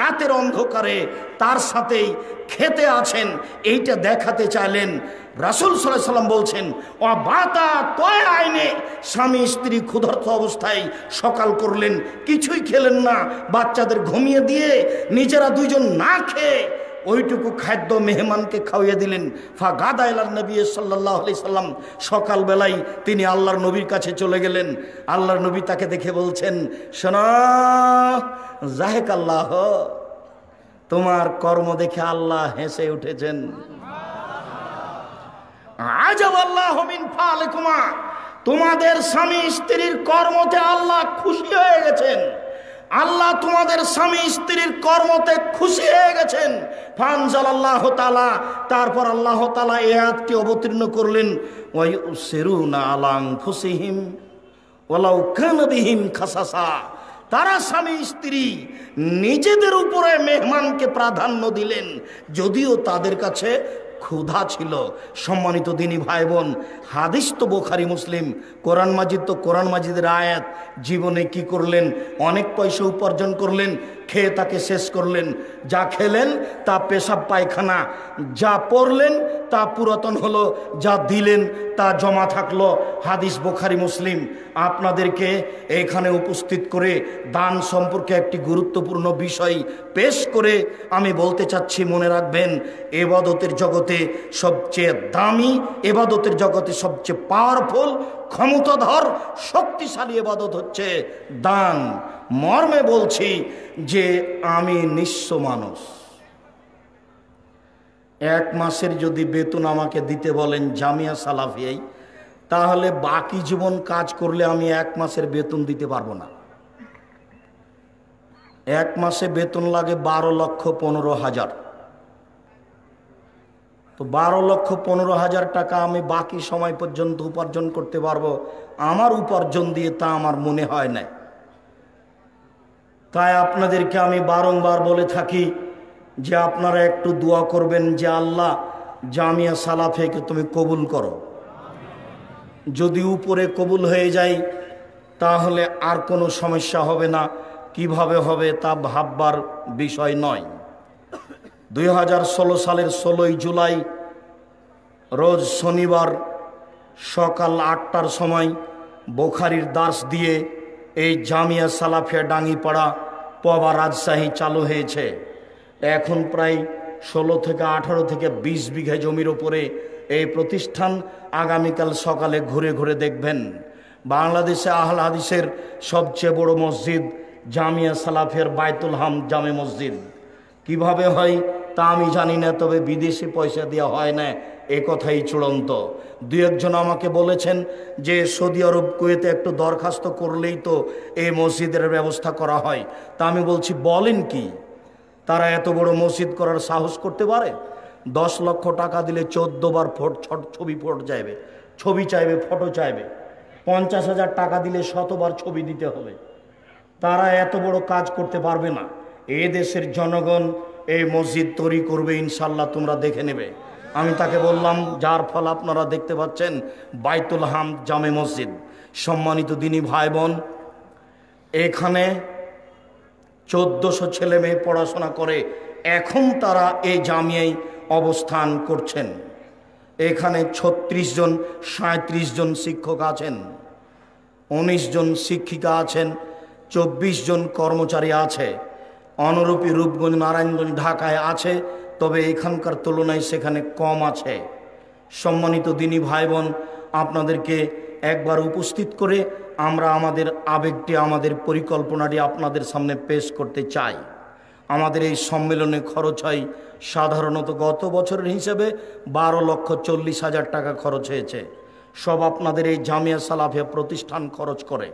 রাতের অন্ধকারে তার সাথেই খেতে আছেন। এইটা দেখাতে চাইলেন। রাসুল সাল্লাহ সাল্লাম বলছেন ও বাতা তয় আইনে স্বামী স্ত্রী ক্ষুধার্ত অবস্থায় সকাল করলেন, কিছুই খেলেন না। বাচ্চাদের ঘুমিয়ে দিয়ে নিজেরা দুইজন না খেয়ে ওইটুকু খাদ্য মেহমানকে খাওয়িয়ে দিলেন। ফা গাদা এলার নবী সাল্লাহ আলি সাল্লাম। সকালবেলায় তিনি আল্লাহর নবীর কাছে চলে গেলেন। আল্লাহর নবী তাকে দেখে বলছেন, শোনা জাহেক আল্লাহ তোমার কর্ম দেখে আল্লাহ হেসে উঠেছেন। আল্লাহ মিন ফালেকুমা, তোমাদের স্বামী স্ত্রীর কর্মতে আল্লাহ খুশি হয়ে গেছেন। আল্লাহ তোমাদের স্বামী স্ত্রীর কর্মতে খুশি হয়ে গেছেন। ফানজাল আল্লাহ তালা তারপর আল্লাহ তালা এ আয়াতটি অবতীর্ণ করলেন ওই সেরুনা আলাং ফুসিহিম ওলাউ কানবিহীন খাসাসা। তারা স্বামী স্ত্রী নিজেদের উপরে মেহমানকে প্রাধান্য দিলেন, যদিও তাদের কাছে ক্ষুধা ছিল। সম্মানিত দিনী ভাই বোন হাদিস তো বোখারি, মুসলিম। কোরআন মাজিদ তো কোরআন মাজিদের আয়াত। জীবনে কি করলেন? অনেক পয়সা উপার্জন করলেন, খেয়ে তাকে শেষ করলেন। যা খেলেন তা পেশাব পায়খানা, যা পড়লেন তা পুরাতন হলো, যা দিলেন তা জমা থাকল, হাদিস বোখারি, মুসলিম। আপনাদেরকে এখানে উপস্থিত করে দান সম্পর্কে একটি গুরুত্বপূর্ণ বিষয় পেশ করে আমি বলতে চাচ্ছি, মনে রাখবেন, এবাদতের জগতে সবচেয়ে দামি, এবাদতের জগতে সবচেয়ে পাওয়ারফুল ক্ষমতাধর, শক্তিশালী এবাদত হচ্ছে দান। মর্মে বলছি যে আমি নিঃস্ব মানুষ। এক মাসের যদি বেতন আমাকে দিতে বলেন জামিয়া সালাফিয়াই, তাহলে বাকি জীবন কাজ করলে আমি এক মাসের বেতন দিতে পারব না। এক মাসে বেতন লাগে বারো লক্ষ পনেরো হাজার। তো বারো লক্ষ পনেরো হাজার টাকা আমি বাকি সময় পর্যন্ত উপার্জন করতে পারব। আমার উপার্জন দিয়ে তা আমার মনে হয় না তাই আপনাদেরকে আমি বারংবার বলে থাকি যে আপনারা একটু দোয়া করবেন যে আল্লাহ জামিয়া সালাফেকে তুমি কবুল করো। যদি উপরে কবুল হয়ে যায় তাহলে আর কোনো সমস্যা হবে না। কীভাবে হবে তা ভাববার বিষয় নয়। দুই হাজার ষোলো সালের ষোলোই জুলাই, রোজ শনিবার সকাল আটটার সময় বোখারির দাস দিয়ে এই জামিয়া সালাফিয়া ডাঙ্গিপাড়া পবা রাজশাহী চালু হয়েছে। এখন প্রায় ষোলো থেকে আঠারো থেকে বিশ বিঘা জমির ওপরে এই প্রতিষ্ঠান আগামীকাল সকালে ঘুরে ঘুরে দেখবেন। বাংলাদেশে আহল হাদিসের সবচেয়ে বড় মসজিদ জামিয়া সালাফিয়ার বায়তুল হাম জামে মসজিদ। কীভাবে হয়? তা আমি জানি না, তবে বিদেশি পয়সা দেওয়া হয় না। এ কথাই চূড়ান্ত। দু একজন আমাকে বলেছেন যে, সৌদি আরব, কুয়েতে একটু দরখাস্ত করলেই তো এই মসজিদের ব্যবস্থা করা হয়। তা আমি বলছি, বলেন কি? তারা এত বড় মসজিদ করার সাহস করতে পারে? দশ লক্ষ টাকা দিলে চোদ্দ বার ফোট ছবি ফোট যাইবে। ছবি চাইবে, ফটো চাইবে। পঞ্চাশ হাজার টাকা দিলে শতবার ছবি দিতে হবে। তারা এত বড় কাজ করতে পারবে না। এ দেশের জনগণ এই মসজিদ তৈরি করবে ইনশাল্লাহ তোমরা দেখে নেবে। আমি তাকে বললাম, যার ফল আপনারা দেখতে পাচ্ছেন, বাইতুল হাম জামে মসজিদ। সম্মানিত দিনী ভাই বোন এখানে চোদ্দশো ছেলে মেয়ে পড়াশোনা করে, এখন তারা এই জামিয়ায় অবস্থান করছেন। এখানে ছত্রিশ জন সাঁত্রিশ জন শিক্ষক আছেন, উনিশ জন শিক্ষিকা আছেন, চব্বিশ জন কর্মচারী আছে। অনুরূপী রূপগঞ্জ, নারায়ণগঞ্জ, ঢাকায় আছে, তবে এখানকার তুলনায় সেখানে কম আছে। সম্মানিত দিনী ভাই বোন আপনাদেরকে একবার উপস্থিত করে আমরা আমাদের আবেগটি, আমাদের পরিকল্পনাটি আপনাদের সামনে পেশ করতে চাই। আমাদের এই সম্মেলনে খরচ হয় সাধারণত গত বছরের হিসেবে বারো লক্ষ চল্লিশ হাজার টাকা খরচ হয়েছে। সব আপনাদের এই জামিয়া সালাফিয়া প্রতিষ্ঠান খরচ করে।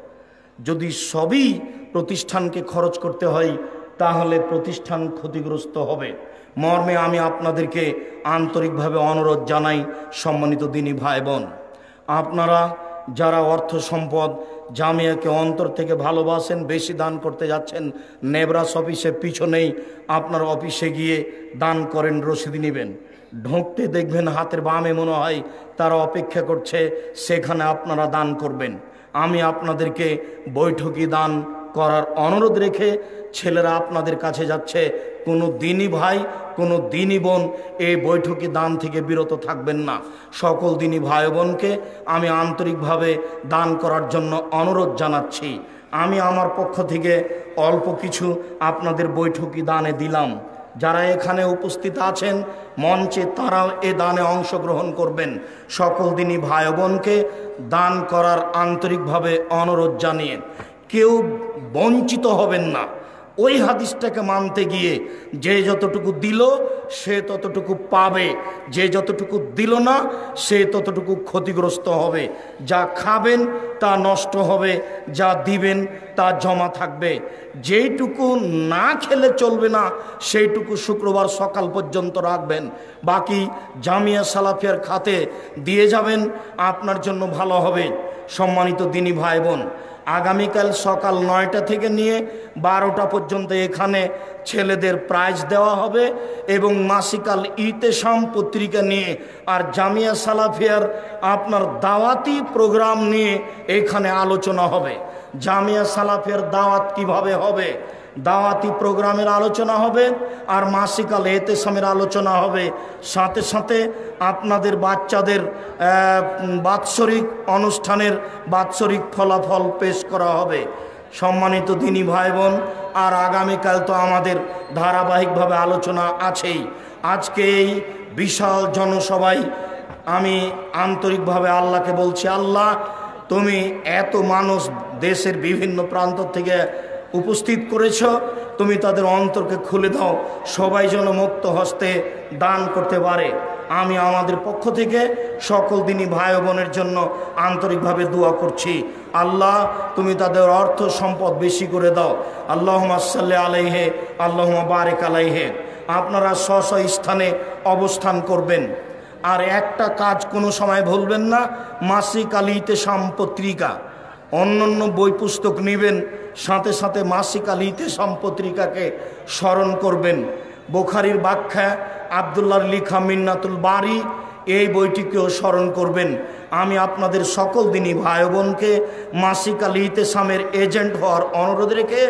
যদি সবই প্রতিষ্ঠানকে খরচ করতে হয় তাহলে প্রতিষ্ঠান ক্ষতিগ্রস্ত হবে। মর্মে আমি আপনাদেরকে আন্তরিকভাবে অনুরোধ জানাই, সম্মানিত দিনী ভাই বোন আপনারা যারা অর্থ সম্পদ জামিয়াকে অন্তর থেকে ভালোবাসেন, বেশি দান করতে যাচ্ছেন, নেবরাস অফিসে পিছনেই আপনার অফিসে গিয়ে দান করেন, রসিদ নেবেন। ঢুকতে দেখবেন হাতের বামে মনে হয় তারা অপেক্ষা করছে, সেখানে আপনারা দান করবেন। আমি আপনাদেরকে বৈঠকি দান করার অনুরোধ রেখে ছেলেরা আপনাদের কাছে যাচ্ছে। কোনো দিনই ভাই, কোনো দিনই বোন এই বৈঠকি দান থেকে বিরত থাকবেন না। সকল দিনই ভাই বোনকে আমি আন্তরিকভাবে দান করার জন্য অনুরোধ জানাচ্ছি। আমি আমার পক্ষ থেকে অল্প কিছু আপনাদের বৈঠকি দানে দিলাম। যারা এখানে উপস্থিত আছেন, মঞ্চে তারাও এ দানে অংশগ্রহণ করবেন। সকল দিনই ভাই বোনকে দান করার আন্তরিকভাবে অনুরোধ জানিয়ে। কেউ বঞ্চিত হবেন না। ওই হাদিসটাকে মানতে গিয়ে যে যতটুকু দিল, সে ততটুকু পাবে। যে যতটুকু দিল না, সে ততটুকু ক্ষতিগ্রস্ত হবে। যা খাবেন, তা নষ্ট হবে। যা দিবেন, তা জমা থাকবে। যেইটুকু না খেলে চলবে না, সেইটুকু শুক্রবার সকাল পর্যন্ত রাখবেন। বাকি জামিয়া সালাফিয়ার খাতে দিয়ে যাবেন, আপনার জন্য ভালো হবে। সম্মানিত দিনী ভাই বোন আগামীকাল সকাল নয়টা থেকে নিয়ে বারোটা পর্যন্ত এখানে ছেলেদের প্রাইজ দেওয়া হবে এবং মাসিকাল ইতেসাম পত্রিকা নিয়ে আর জামিয়া সালাফিয়ার আপনার দাওয়াতি প্রোগ্রাম নিয়ে এখানে আলোচনা হবে। জামিয়া সালাফিয়ার দাওয়াত কীভাবে হবে? দাওয়াতি প্রোগ্রামের আলোচনা হবে আর মাসিকাল এতেসামের আলোচনা হবে। সাথে সাথে আপনাদের বাচ্চাদের বাৎসরিক অনুষ্ঠানের বাৎসরিক ফলাফল পেশ করা হবে। সম্মানিত দিনী ভাই বোন আর আগামীকাল তো আমাদের ধারাবাহিকভাবে আলোচনা আছেই। আজকে এই বিশাল জনসভায় আমি আন্তরিকভাবে আল্লাহকে বলছি, আল্লাহ তুমি এত মানুষ দেশের বিভিন্ন প্রান্ত থেকে উপস্থিত করেছ, তুমি তাদের অন্তরকে খুলে দাও। সবাই যেন মুক্ত হস্তে দান করতে পারে। আমি আমাদের পক্ষ থেকে সকল দিনই ভাই বোনের জন্য আন্তরিকভাবে দোয়া করছি। আল্লাহ, তুমি তাদের অর্থ সম্পদ বেশি করে দাও। আল্লাহ সাল্লি আলাইহে আল্লাহ বারেক আলাইহে। আপনারা স্ব স্থানে অবস্থান করবেন। আর একটা কাজ কোনো সময় ভুলবেন না। মাসিক আলিতে সাম পত্রিকা অন্যান্য বই পুস্তক নেবেন, সাথে সাথে মাসিক আলিতে সাম পত্রিকাকে স্মরণ করবেন। বোখারির ব্যাখ্যা, আবদুল্লাহর লিখা মিন্নাতুল বাড়ি এই বইটিকেও স্মরণ করবেন। আমি আপনাদের সকল দিনই ভাই বোনকে মাসিক আল ইতেসামের এজেন্ট হওয়ার অনুরোধ রেখে,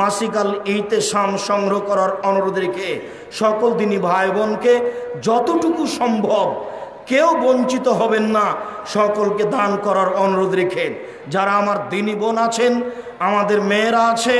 মাসিক আল ইতেসাম সংগ্রহ করার অনুরোধ রেখে সকল দিনই ভাই বোনকে যতটুকু সম্ভব কেউ বঞ্চিত হবেন না। সকলকে দান করার অনুরোধ রেখে যারা আমার দিনী বোন আছেন, আমাদের মেয়েরা আছে,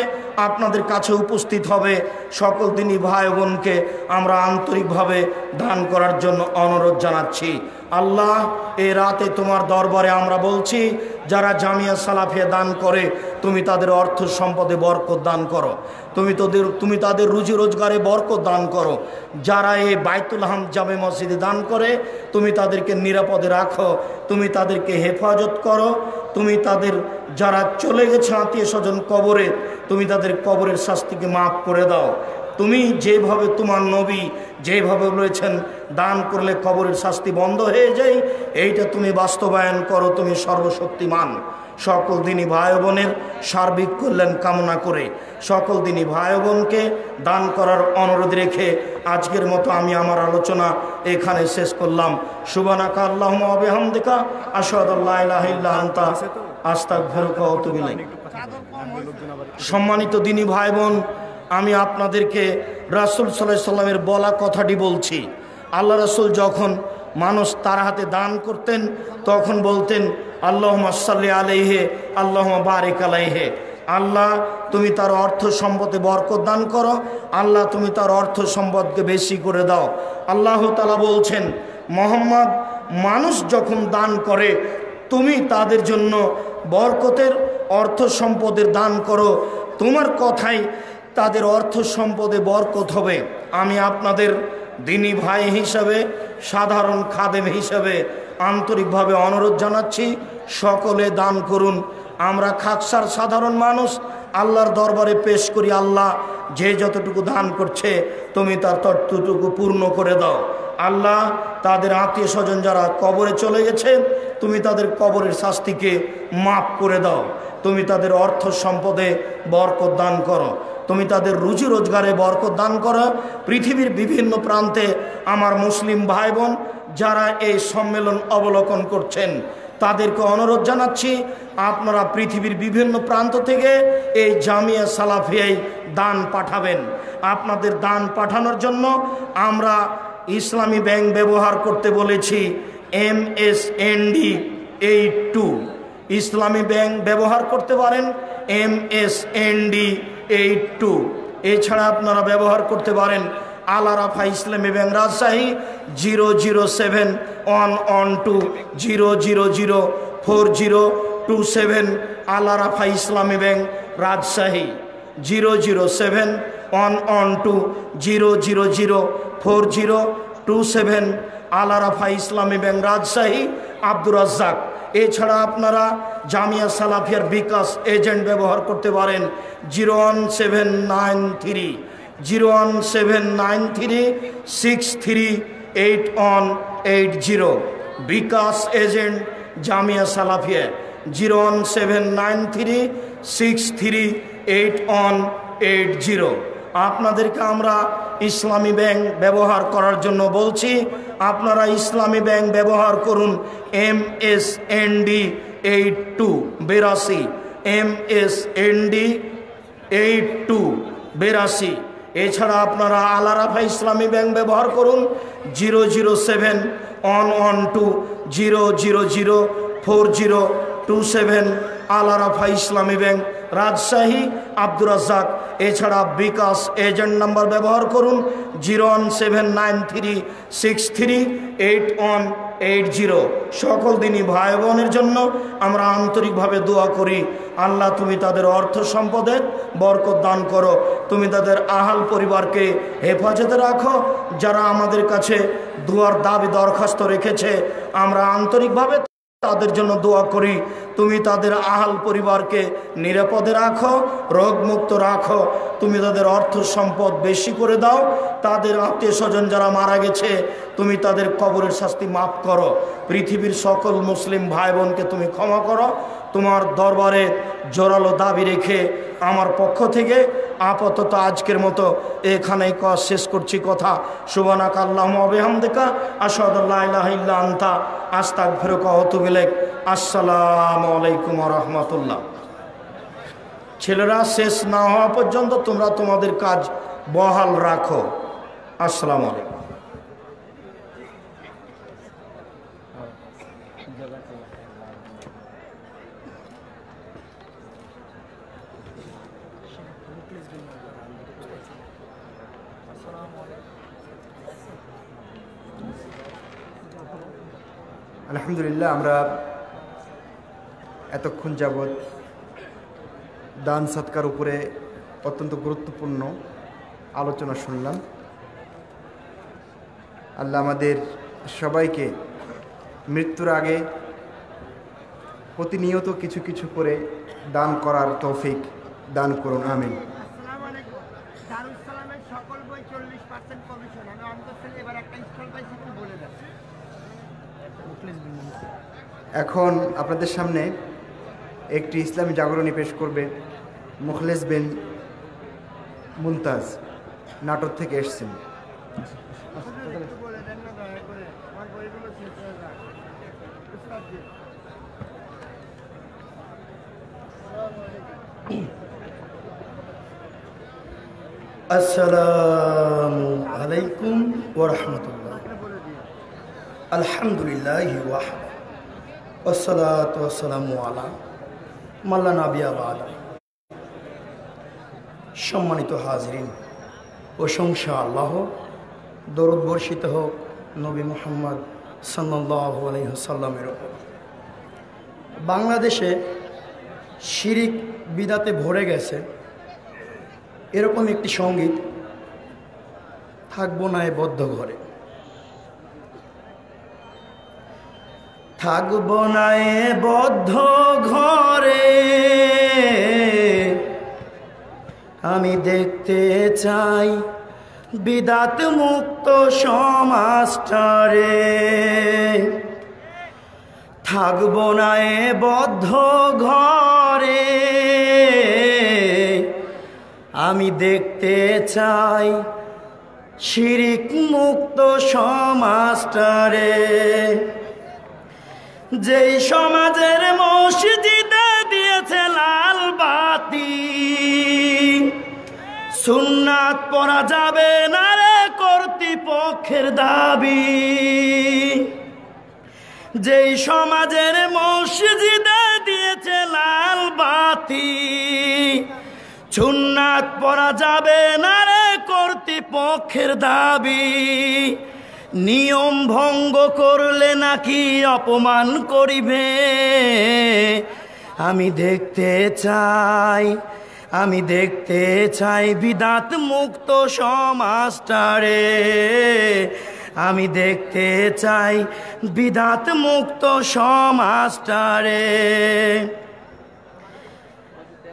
আপনাদের কাছে উপস্থিত হবে। সকল দিনই ভাই বোনকে আমরা আন্তরিকভাবে দান করার জন্য অনুরোধ জানাচ্ছি। আল্লাহ এই রাতে তোমার দরবারে আমরা বলছি, যারা জামিয়া সালাফিয়া দান করে, তুমি তাদের অর্থ সম্পদে বরকত দান করো। তুমি তোদের, তুমি তাদের রুজি রোজগারে বরকত দান করো। যারা এই বাইতুল হাম জামে মসজিদে দান করে, তুমি তাদেরকে নিরাপদে রাখো। তুমি তাদেরকে হেফাজত করো। তুমি তাদের, যারা চলে গেছে আত্মীয় স্বজন কবরে, তুমি তাদের কবরের শাস্তিকে মাফ করে দাও। তুমি যেভাবে তোমার নবী যেভাবে বলেছেন, দান করলে কবরের শাস্তি বন্ধ হয়ে যায়, এইটা তুমি বাস্তবায়ন করো, তুমি সর্বশক্তিমান। সকল দিনই ভাই বোনের সার্বিক কল্যাণ কামনা করে সকল দিনই ভাই বোনকে দান করার অনুরোধ রেখে আজকের মতো আমি আমার আলোচনা এখানে শেষ করলাম। সুবানাকা আল্লাহ আবেহামদিকা আস্তাক ভেরুকাউতুবিলাই সম্মানিত দিনী ভাই বোন আমি আপনাদেরকে রাসুল সাল্লাহ সাল্লামের বলা কথাটি বলছি। আল্লাহ রাসুল যখন মানুষ তার হাতে দান করতেন, তখন বলতেন আল্লাহ সাল্লি আলাইহে আল্লাহ বারেক আলাইহে। আল্লাহ, তুমি তার অর্থ সম্পদে বরকত দান করো, আল্লাহ, তুমি তার অর্থ সম্পদকে বেশি করে দাও। আল্লাহ তালা বলছেন, মোহাম্মদ, মানুষ যখন দান করে, তুমি তাদের জন্য বরকতের, অর্থ সম্পদের দান করো। তোমার কথাই তাদের অর্থ সম্পদে বরকত হবে। আমি আপনাদের দিনী ভাই হিসাবে, সাধারণ খাদেম হিসাবে আন্তরিকভাবে অনুরোধ জানাচ্ছি, সকলে দান করুন। আমরা খাকসার সাধারণ মানুষ, আল্লাহর দরবারে পেশ করি আল্লাহ, যে যতটুকু দান করছে, তুমি তার ততটুকু পূর্ণ করে দাও। আল্লাহ তাদের আত্মীয় স্বজন যারা কবরে চলে গেছে, তুমি তাদের কবরের শাস্তিকে মাফ করে দাও। তুমি তাদের অর্থ সম্পদে বরকত দান করো। তুমি তাদের রুজি রোজগারে বরকত দান করো। পৃথিবীর বিভিন্ন প্রান্তে আমার মুসলিম ভাই বোন যারা এই সম্মেলন অবলোকন করছেন, তাদেরকে অনুরোধ জানাচ্ছি, আপনারা পৃথিবীর বিভিন্ন প্রান্ত থেকে এই জামিয়া সালাফিয়াই দান পাঠাবেন। আপনাদের দান পাঠানোর জন্য আমরা ইসলামী ব্যাংক ব্যবহার করতে বলেছি M S N D eight two. Islami bank ব্যবহার করতে পারেন M S N D eight two. এছাড়া আপনারা ব্যবহার করতে পারেন Al Arafa Islami bank Rajshahi zero zero seven, one one two zero zero zero, four zero two seven Al Arafa Islami bank Rajshahi zero zero seven, one one two zero zero zero, four zero two seven Al Arafa Islami bank Rajshahi, Abdur Razzak. এছাড়া আপনারা জামিয়া সালাফিয়ার বিকাশ agent ব্যবহার করতে পারেন zero one seven nine three, zero one seven nine three, six three eight one eight zero. BKash agent Jamia Salafia, zero one seven nine three, six three eight one eight zero. আপনাদেরকে আমরা ইসলামী bank ব্যবহার করার জন্য বলছি, আপনারা ইসলামী bank ব্যবহার করুন M S N D eight two, বিরাশি। M S N D eight two, বিরাশি। এছাড়া আপনারা আলারাফা ইসলামী ব্যাংক ব্যবহার করুন, zero zero seven, one one two, zero zero zero, four zero two seven Alarafa Islami bank Rajshahi, Abdur Razzak. এছাড়া বিকাশ agent number ব্যবহার করুন zero one seven nine three six three eight one eight zero. সকল দিনই ভাই বোনের জন্য আমরা আন্তরিকভাবে দোয়া করি। আল্লাহ, তুমি তাদের অর্থ সম্পদে বরকত দান করো। তুমি তাদের আহাল পরিবারকে হেফাজতে রাখো। যারা আমাদের কাছে দুয়ার দাবি দরখাস্ত রেখেছে, আমরা আন্তরিকভাবে তাদের জন্য দোয়া করি। তুমি তাদের আহাল পরিবারকে নিরাপদে রাখো, রোগমুক্ত রাখো। তুমি তাদের অর্থ সম্পদ বেশি করে দাও। তাদের আত্মীয় স্বজন যারা মারা গেছে, তুমি তাদের কবরের শাস্তি মাফ করো। পৃথিবীর সকল মুসলিম ভাই বোনকে তুমি ক্ষমা করো। তোমার দরবারে জোরালো দাবি রেখে আমার পক্ষ থেকে আপাতত আজকের মতো এখানেই কাজ শেষ করছি কথা। সুবানাক আল্লাহ আবেহামদেকা আসাদুল্লাহ আন্তা। আস্তাক ফেরকা হতুবিলেক আসসালামু আলাইকুম রহমতুল্লাহ। ছেলেরা, শেষ না হওয়া পর্যন্ত তোমরা তোমাদের কাজ বহাল রাখো। আসসালামু আলাইকুম। আলহামদুলিল্লাহ, আমরা এতক্ষণ যাবৎ দান সৎকার উপরে অত্যন্ত গুরুত্বপূর্ণ আলোচনা শুনলাম। আল্লাহ আমাদের সবাইকে মৃত্যুর আগে প্রতিনিয়ত কিছু কিছু করে দান করার তৌফিক দান করুন, আমিন আসসালামু আলাইকুম দারুস সালামের সকল বই চল্লিশ পার্সেন্ট কমিশন আমি অন্তর থেকে এবার একটা স্টল পাইছি একটু বলে দেন এখন আপনাদের সামনে একটি ইসলামী জাগরণী পেশ করবে মুখলেস বিন মুমতাজ নাটক থেকে এসছেন। আসসালামু আলাইকুম ওরহমতুল্লাহ আলহামদুলিল্লাহ ওয়াহদ সম্মানিত হাজরিন প্রশংসা আল্লাহ, দরদ বর্ষিত হোক নবী মোহাম্মদ সাল্লাহ আলহিহসাল্লামের ওপর বাংলাদেশে শিরিক বিদাতে ভরে গেছে, এরকম একটি সংগীত থাকব না এ বদ্ধ ঘরে। থাকব না এ বদ্ধ ঘরে। আমি দেখতে চাই বিদাত মুক্ত সমাজটারে। থাকব না এ বদ্ধ ঘরে। আমি দেখতে চাই শিরিক মুক্ত সমাজটারে। যেই সমাজের মসজিদে দিয়েছে লাল বাতি। সুন্নাত পরা যাবে না রে কর্তৃপক্ষের দাবি। যেই সমাজের মসজিদে দিয়েছে লাল বাতি, সুন্নাত পরা যাবে না রে কর্তৃপক্ষের দাবি। নিয়ম ভঙ্গ করলে নাকি অপমান করিবে? আমি দেখতে চাই, আমি দেখতে চাই বিদাত মুক্ত সমাজটারে। আমি দেখতে চাই বিদাত মুক্ত সমাজটারে।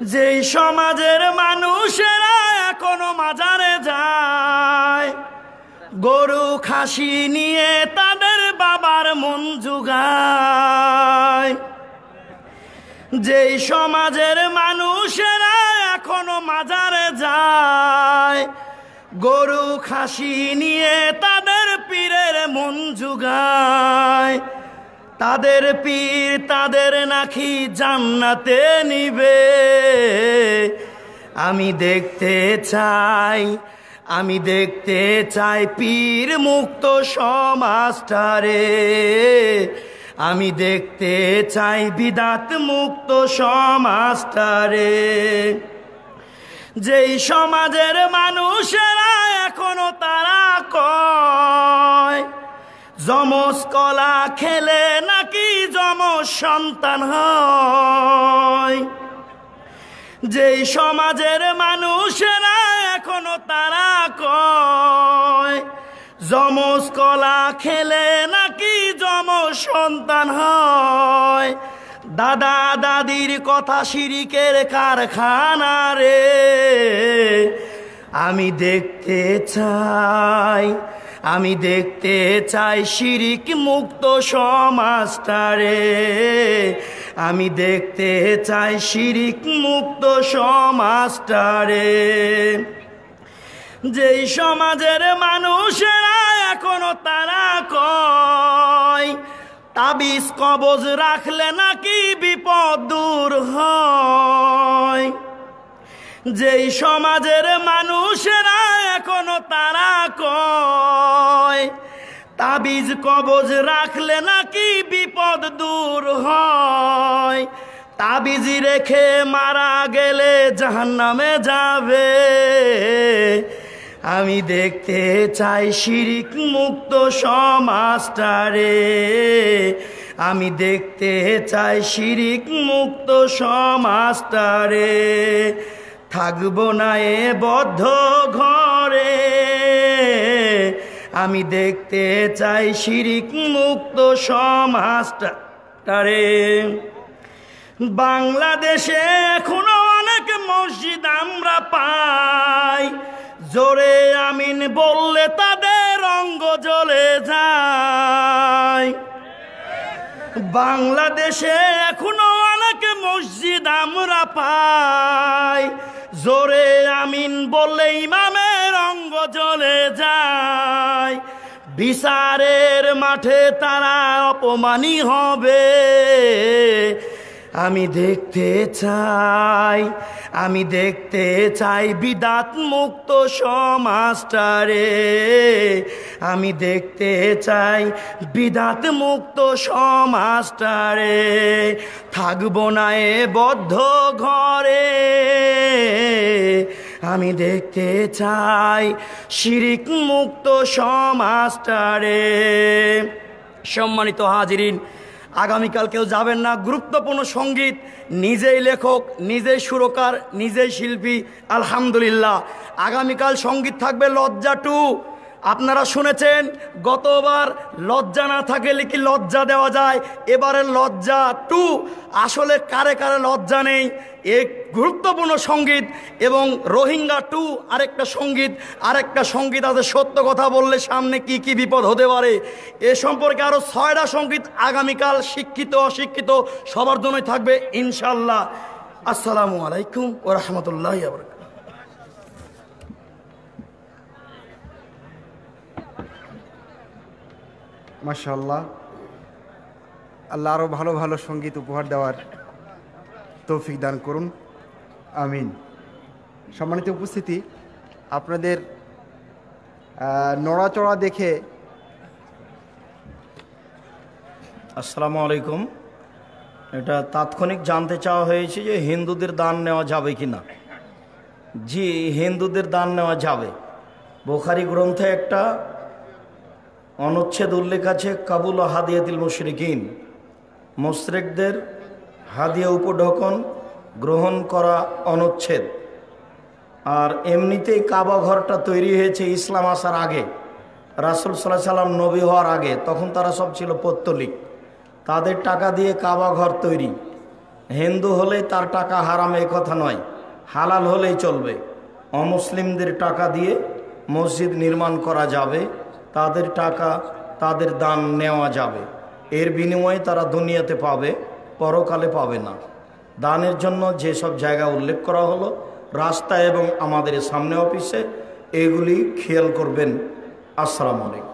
যেই সমাজের মানুষেরা এখনও মাজারে যায় গরু খাসি নিয়ে তাদের বাবার মন জুগায়। যেই সমাজের মানুষেরা এখনও মাজারে যায়, গরু খাসি নিয়ে তাদের পীরের মন জুগায়। তাদের পীর তাদের নাকি জান্নাতে নিবে। আমি দেখতে চাই আমি দেখতে চাই পীর মুক্ত সমাজটারে। আমি দেখতে চাই বিদাত মুক্ত সমাজটারে। যেই সমাজের মানুষেরা এখনও তারা কয়, যমজ কলা খেলে নাকি যমজ সন্তান হয়। যেই সমাজের মানুষেরা এখনও তারা কয়, যমজ কলা খেলে নাকি যমজ সন্তান হয়? দাদা দাদির কথা সিরিকের কারখানা রে, আমি দেখতে চাই আমি দেখতে চাই শিরিক মুক্ত সমাজটারে। আমি দেখতে চাই শিরিক মুক্ত সমাজটারে। যেই সমাজের মানুষেরা এখনও তারা কয়, তাবিজ কবজ রাখলে নাকি বিপদ দূর হয়। যেই সমাজের মানুষেরা এখনও তারা কয়, তাবিজ কবজ রাখলে নাকি বিপদ দূর হয়। তাবিজ রেখে মারা গেলে জাহান্নামে যাবে। আমি দেখতে চাই শিরিক মুক্ত সমাজটারে। আমি দেখতে চাই শিরিক মুক্ত সমাজটারে। থাকব না এ বদ্ধ ঘরে। আমি দেখতে চাই শিরিক মুক্ত সমাজটারে বাংলাদেশে এখনও অনেক মসজিদ আমরা পাই। জোরে আমিন বললে তাদের অঙ্গ জ্বলে যায়। বাংলাদেশে এখনও অনেক মসজিদ আমরা পাই। জোরে আমিন বললে ইমামের অঙ্গ জ্বলে যায়। বিচারের মাঠে তারা অপমানি হবে। আমি দেখতে চাই আমি দেখতে চাই বিদাত মুক্ত সমাজটারে। আমি দেখতে চাই বিদাত মুক্ত সমাজটারে। থাকব না এ বদ্ধ ঘরে। আমি দেখতে চাই শিরিক মুক্ত সমাজটারে। সম্মানিত হাজিরিন আগামীকাল কেউ যাবেন না। গুরুত্বপূর্ণ সংগীত, নিজেই লেখক, নিজেই সুরকার, নিজেই শিল্পী, আলহামদুলিল্লাহ। আগামীকাল সংগীত থাকবে লজ্জা টু। আপনারা শুনেছেন, গতবার লজ্জা না থাকলে কি লজ্জা দেওয়া যায়? এবারে লজ্জা টু, আসলে কারে কারে লজ্জা নেই? এক গুরুত্বপূর্ণ সংগীত এবং রোহিঙ্গা টু, আরেকটা সংগীত আরেকটা সংগীত আছে, সত্য কথা বললে সামনে কি কি বিপদ হতে পারে? এ সম্পর্কে আরও ছয়টা সংগীত আগামীকাল, শিক্ষিত, অশিক্ষিত, সবার জন্যই থাকবে ইনশাল্লাহ আসসালামু আলাইকুম ও রহমতুল্লাহ মাশাল্লাহ আল্লাহ আরও ভালো ভালো সংগীত উপহার দেওয়ার তৌফিক দান করুন। আমিন। সম্মানিত উপস্থিতি, আপনাদের নড়াচড়া দেখে আসসালামু আলাইকুম। এটা তাৎক্ষণিক জানতে চাওয়া হয়েছে যে হিন্দুদের দান নেওয়া যাবে কি না জি, হিন্দুদের দান নেওয়া যাবে। বোখারি গ্রন্থে একটা অনুচ্ছেদ উল্লেখ আছে, কাবুল ও হাদিয়াতিল মুশরিকিন। মুশরিকদের হাদিয়া উপঢকন গ্রহণ করা অনুচ্ছেদ। আর এমনিতেই কাবা ঘরটা তৈরি হয়েছে ইসলাম আসার আগে। রাসুল সাল্লাহ সাল্লাম নবী হওয়ার আগে, তখন তারা সব ছিল পত্তলিক। তাদের টাকা দিয়ে কাবা ঘর তৈরি। হিন্দু হলেই তার টাকা হারাম এই কথা নয়, হালাল হলেই চলবে। অমুসলিমদের টাকা দিয়ে মসজিদ নির্মাণ করা যাবে। তাদের টাকা, তাদের দান নেওয়া যাবে। এর বিনিময়ে তারা দুনিয়াতে পাবে, পরকালে পাবে না। দানের জন্য যেসব জায়গা উল্লেখ করা হলো, রাস্তা এবং আমাদের সামনে অফিসে, এগুলি খেয়াল করবেন। আসসালামু আলাইকুম।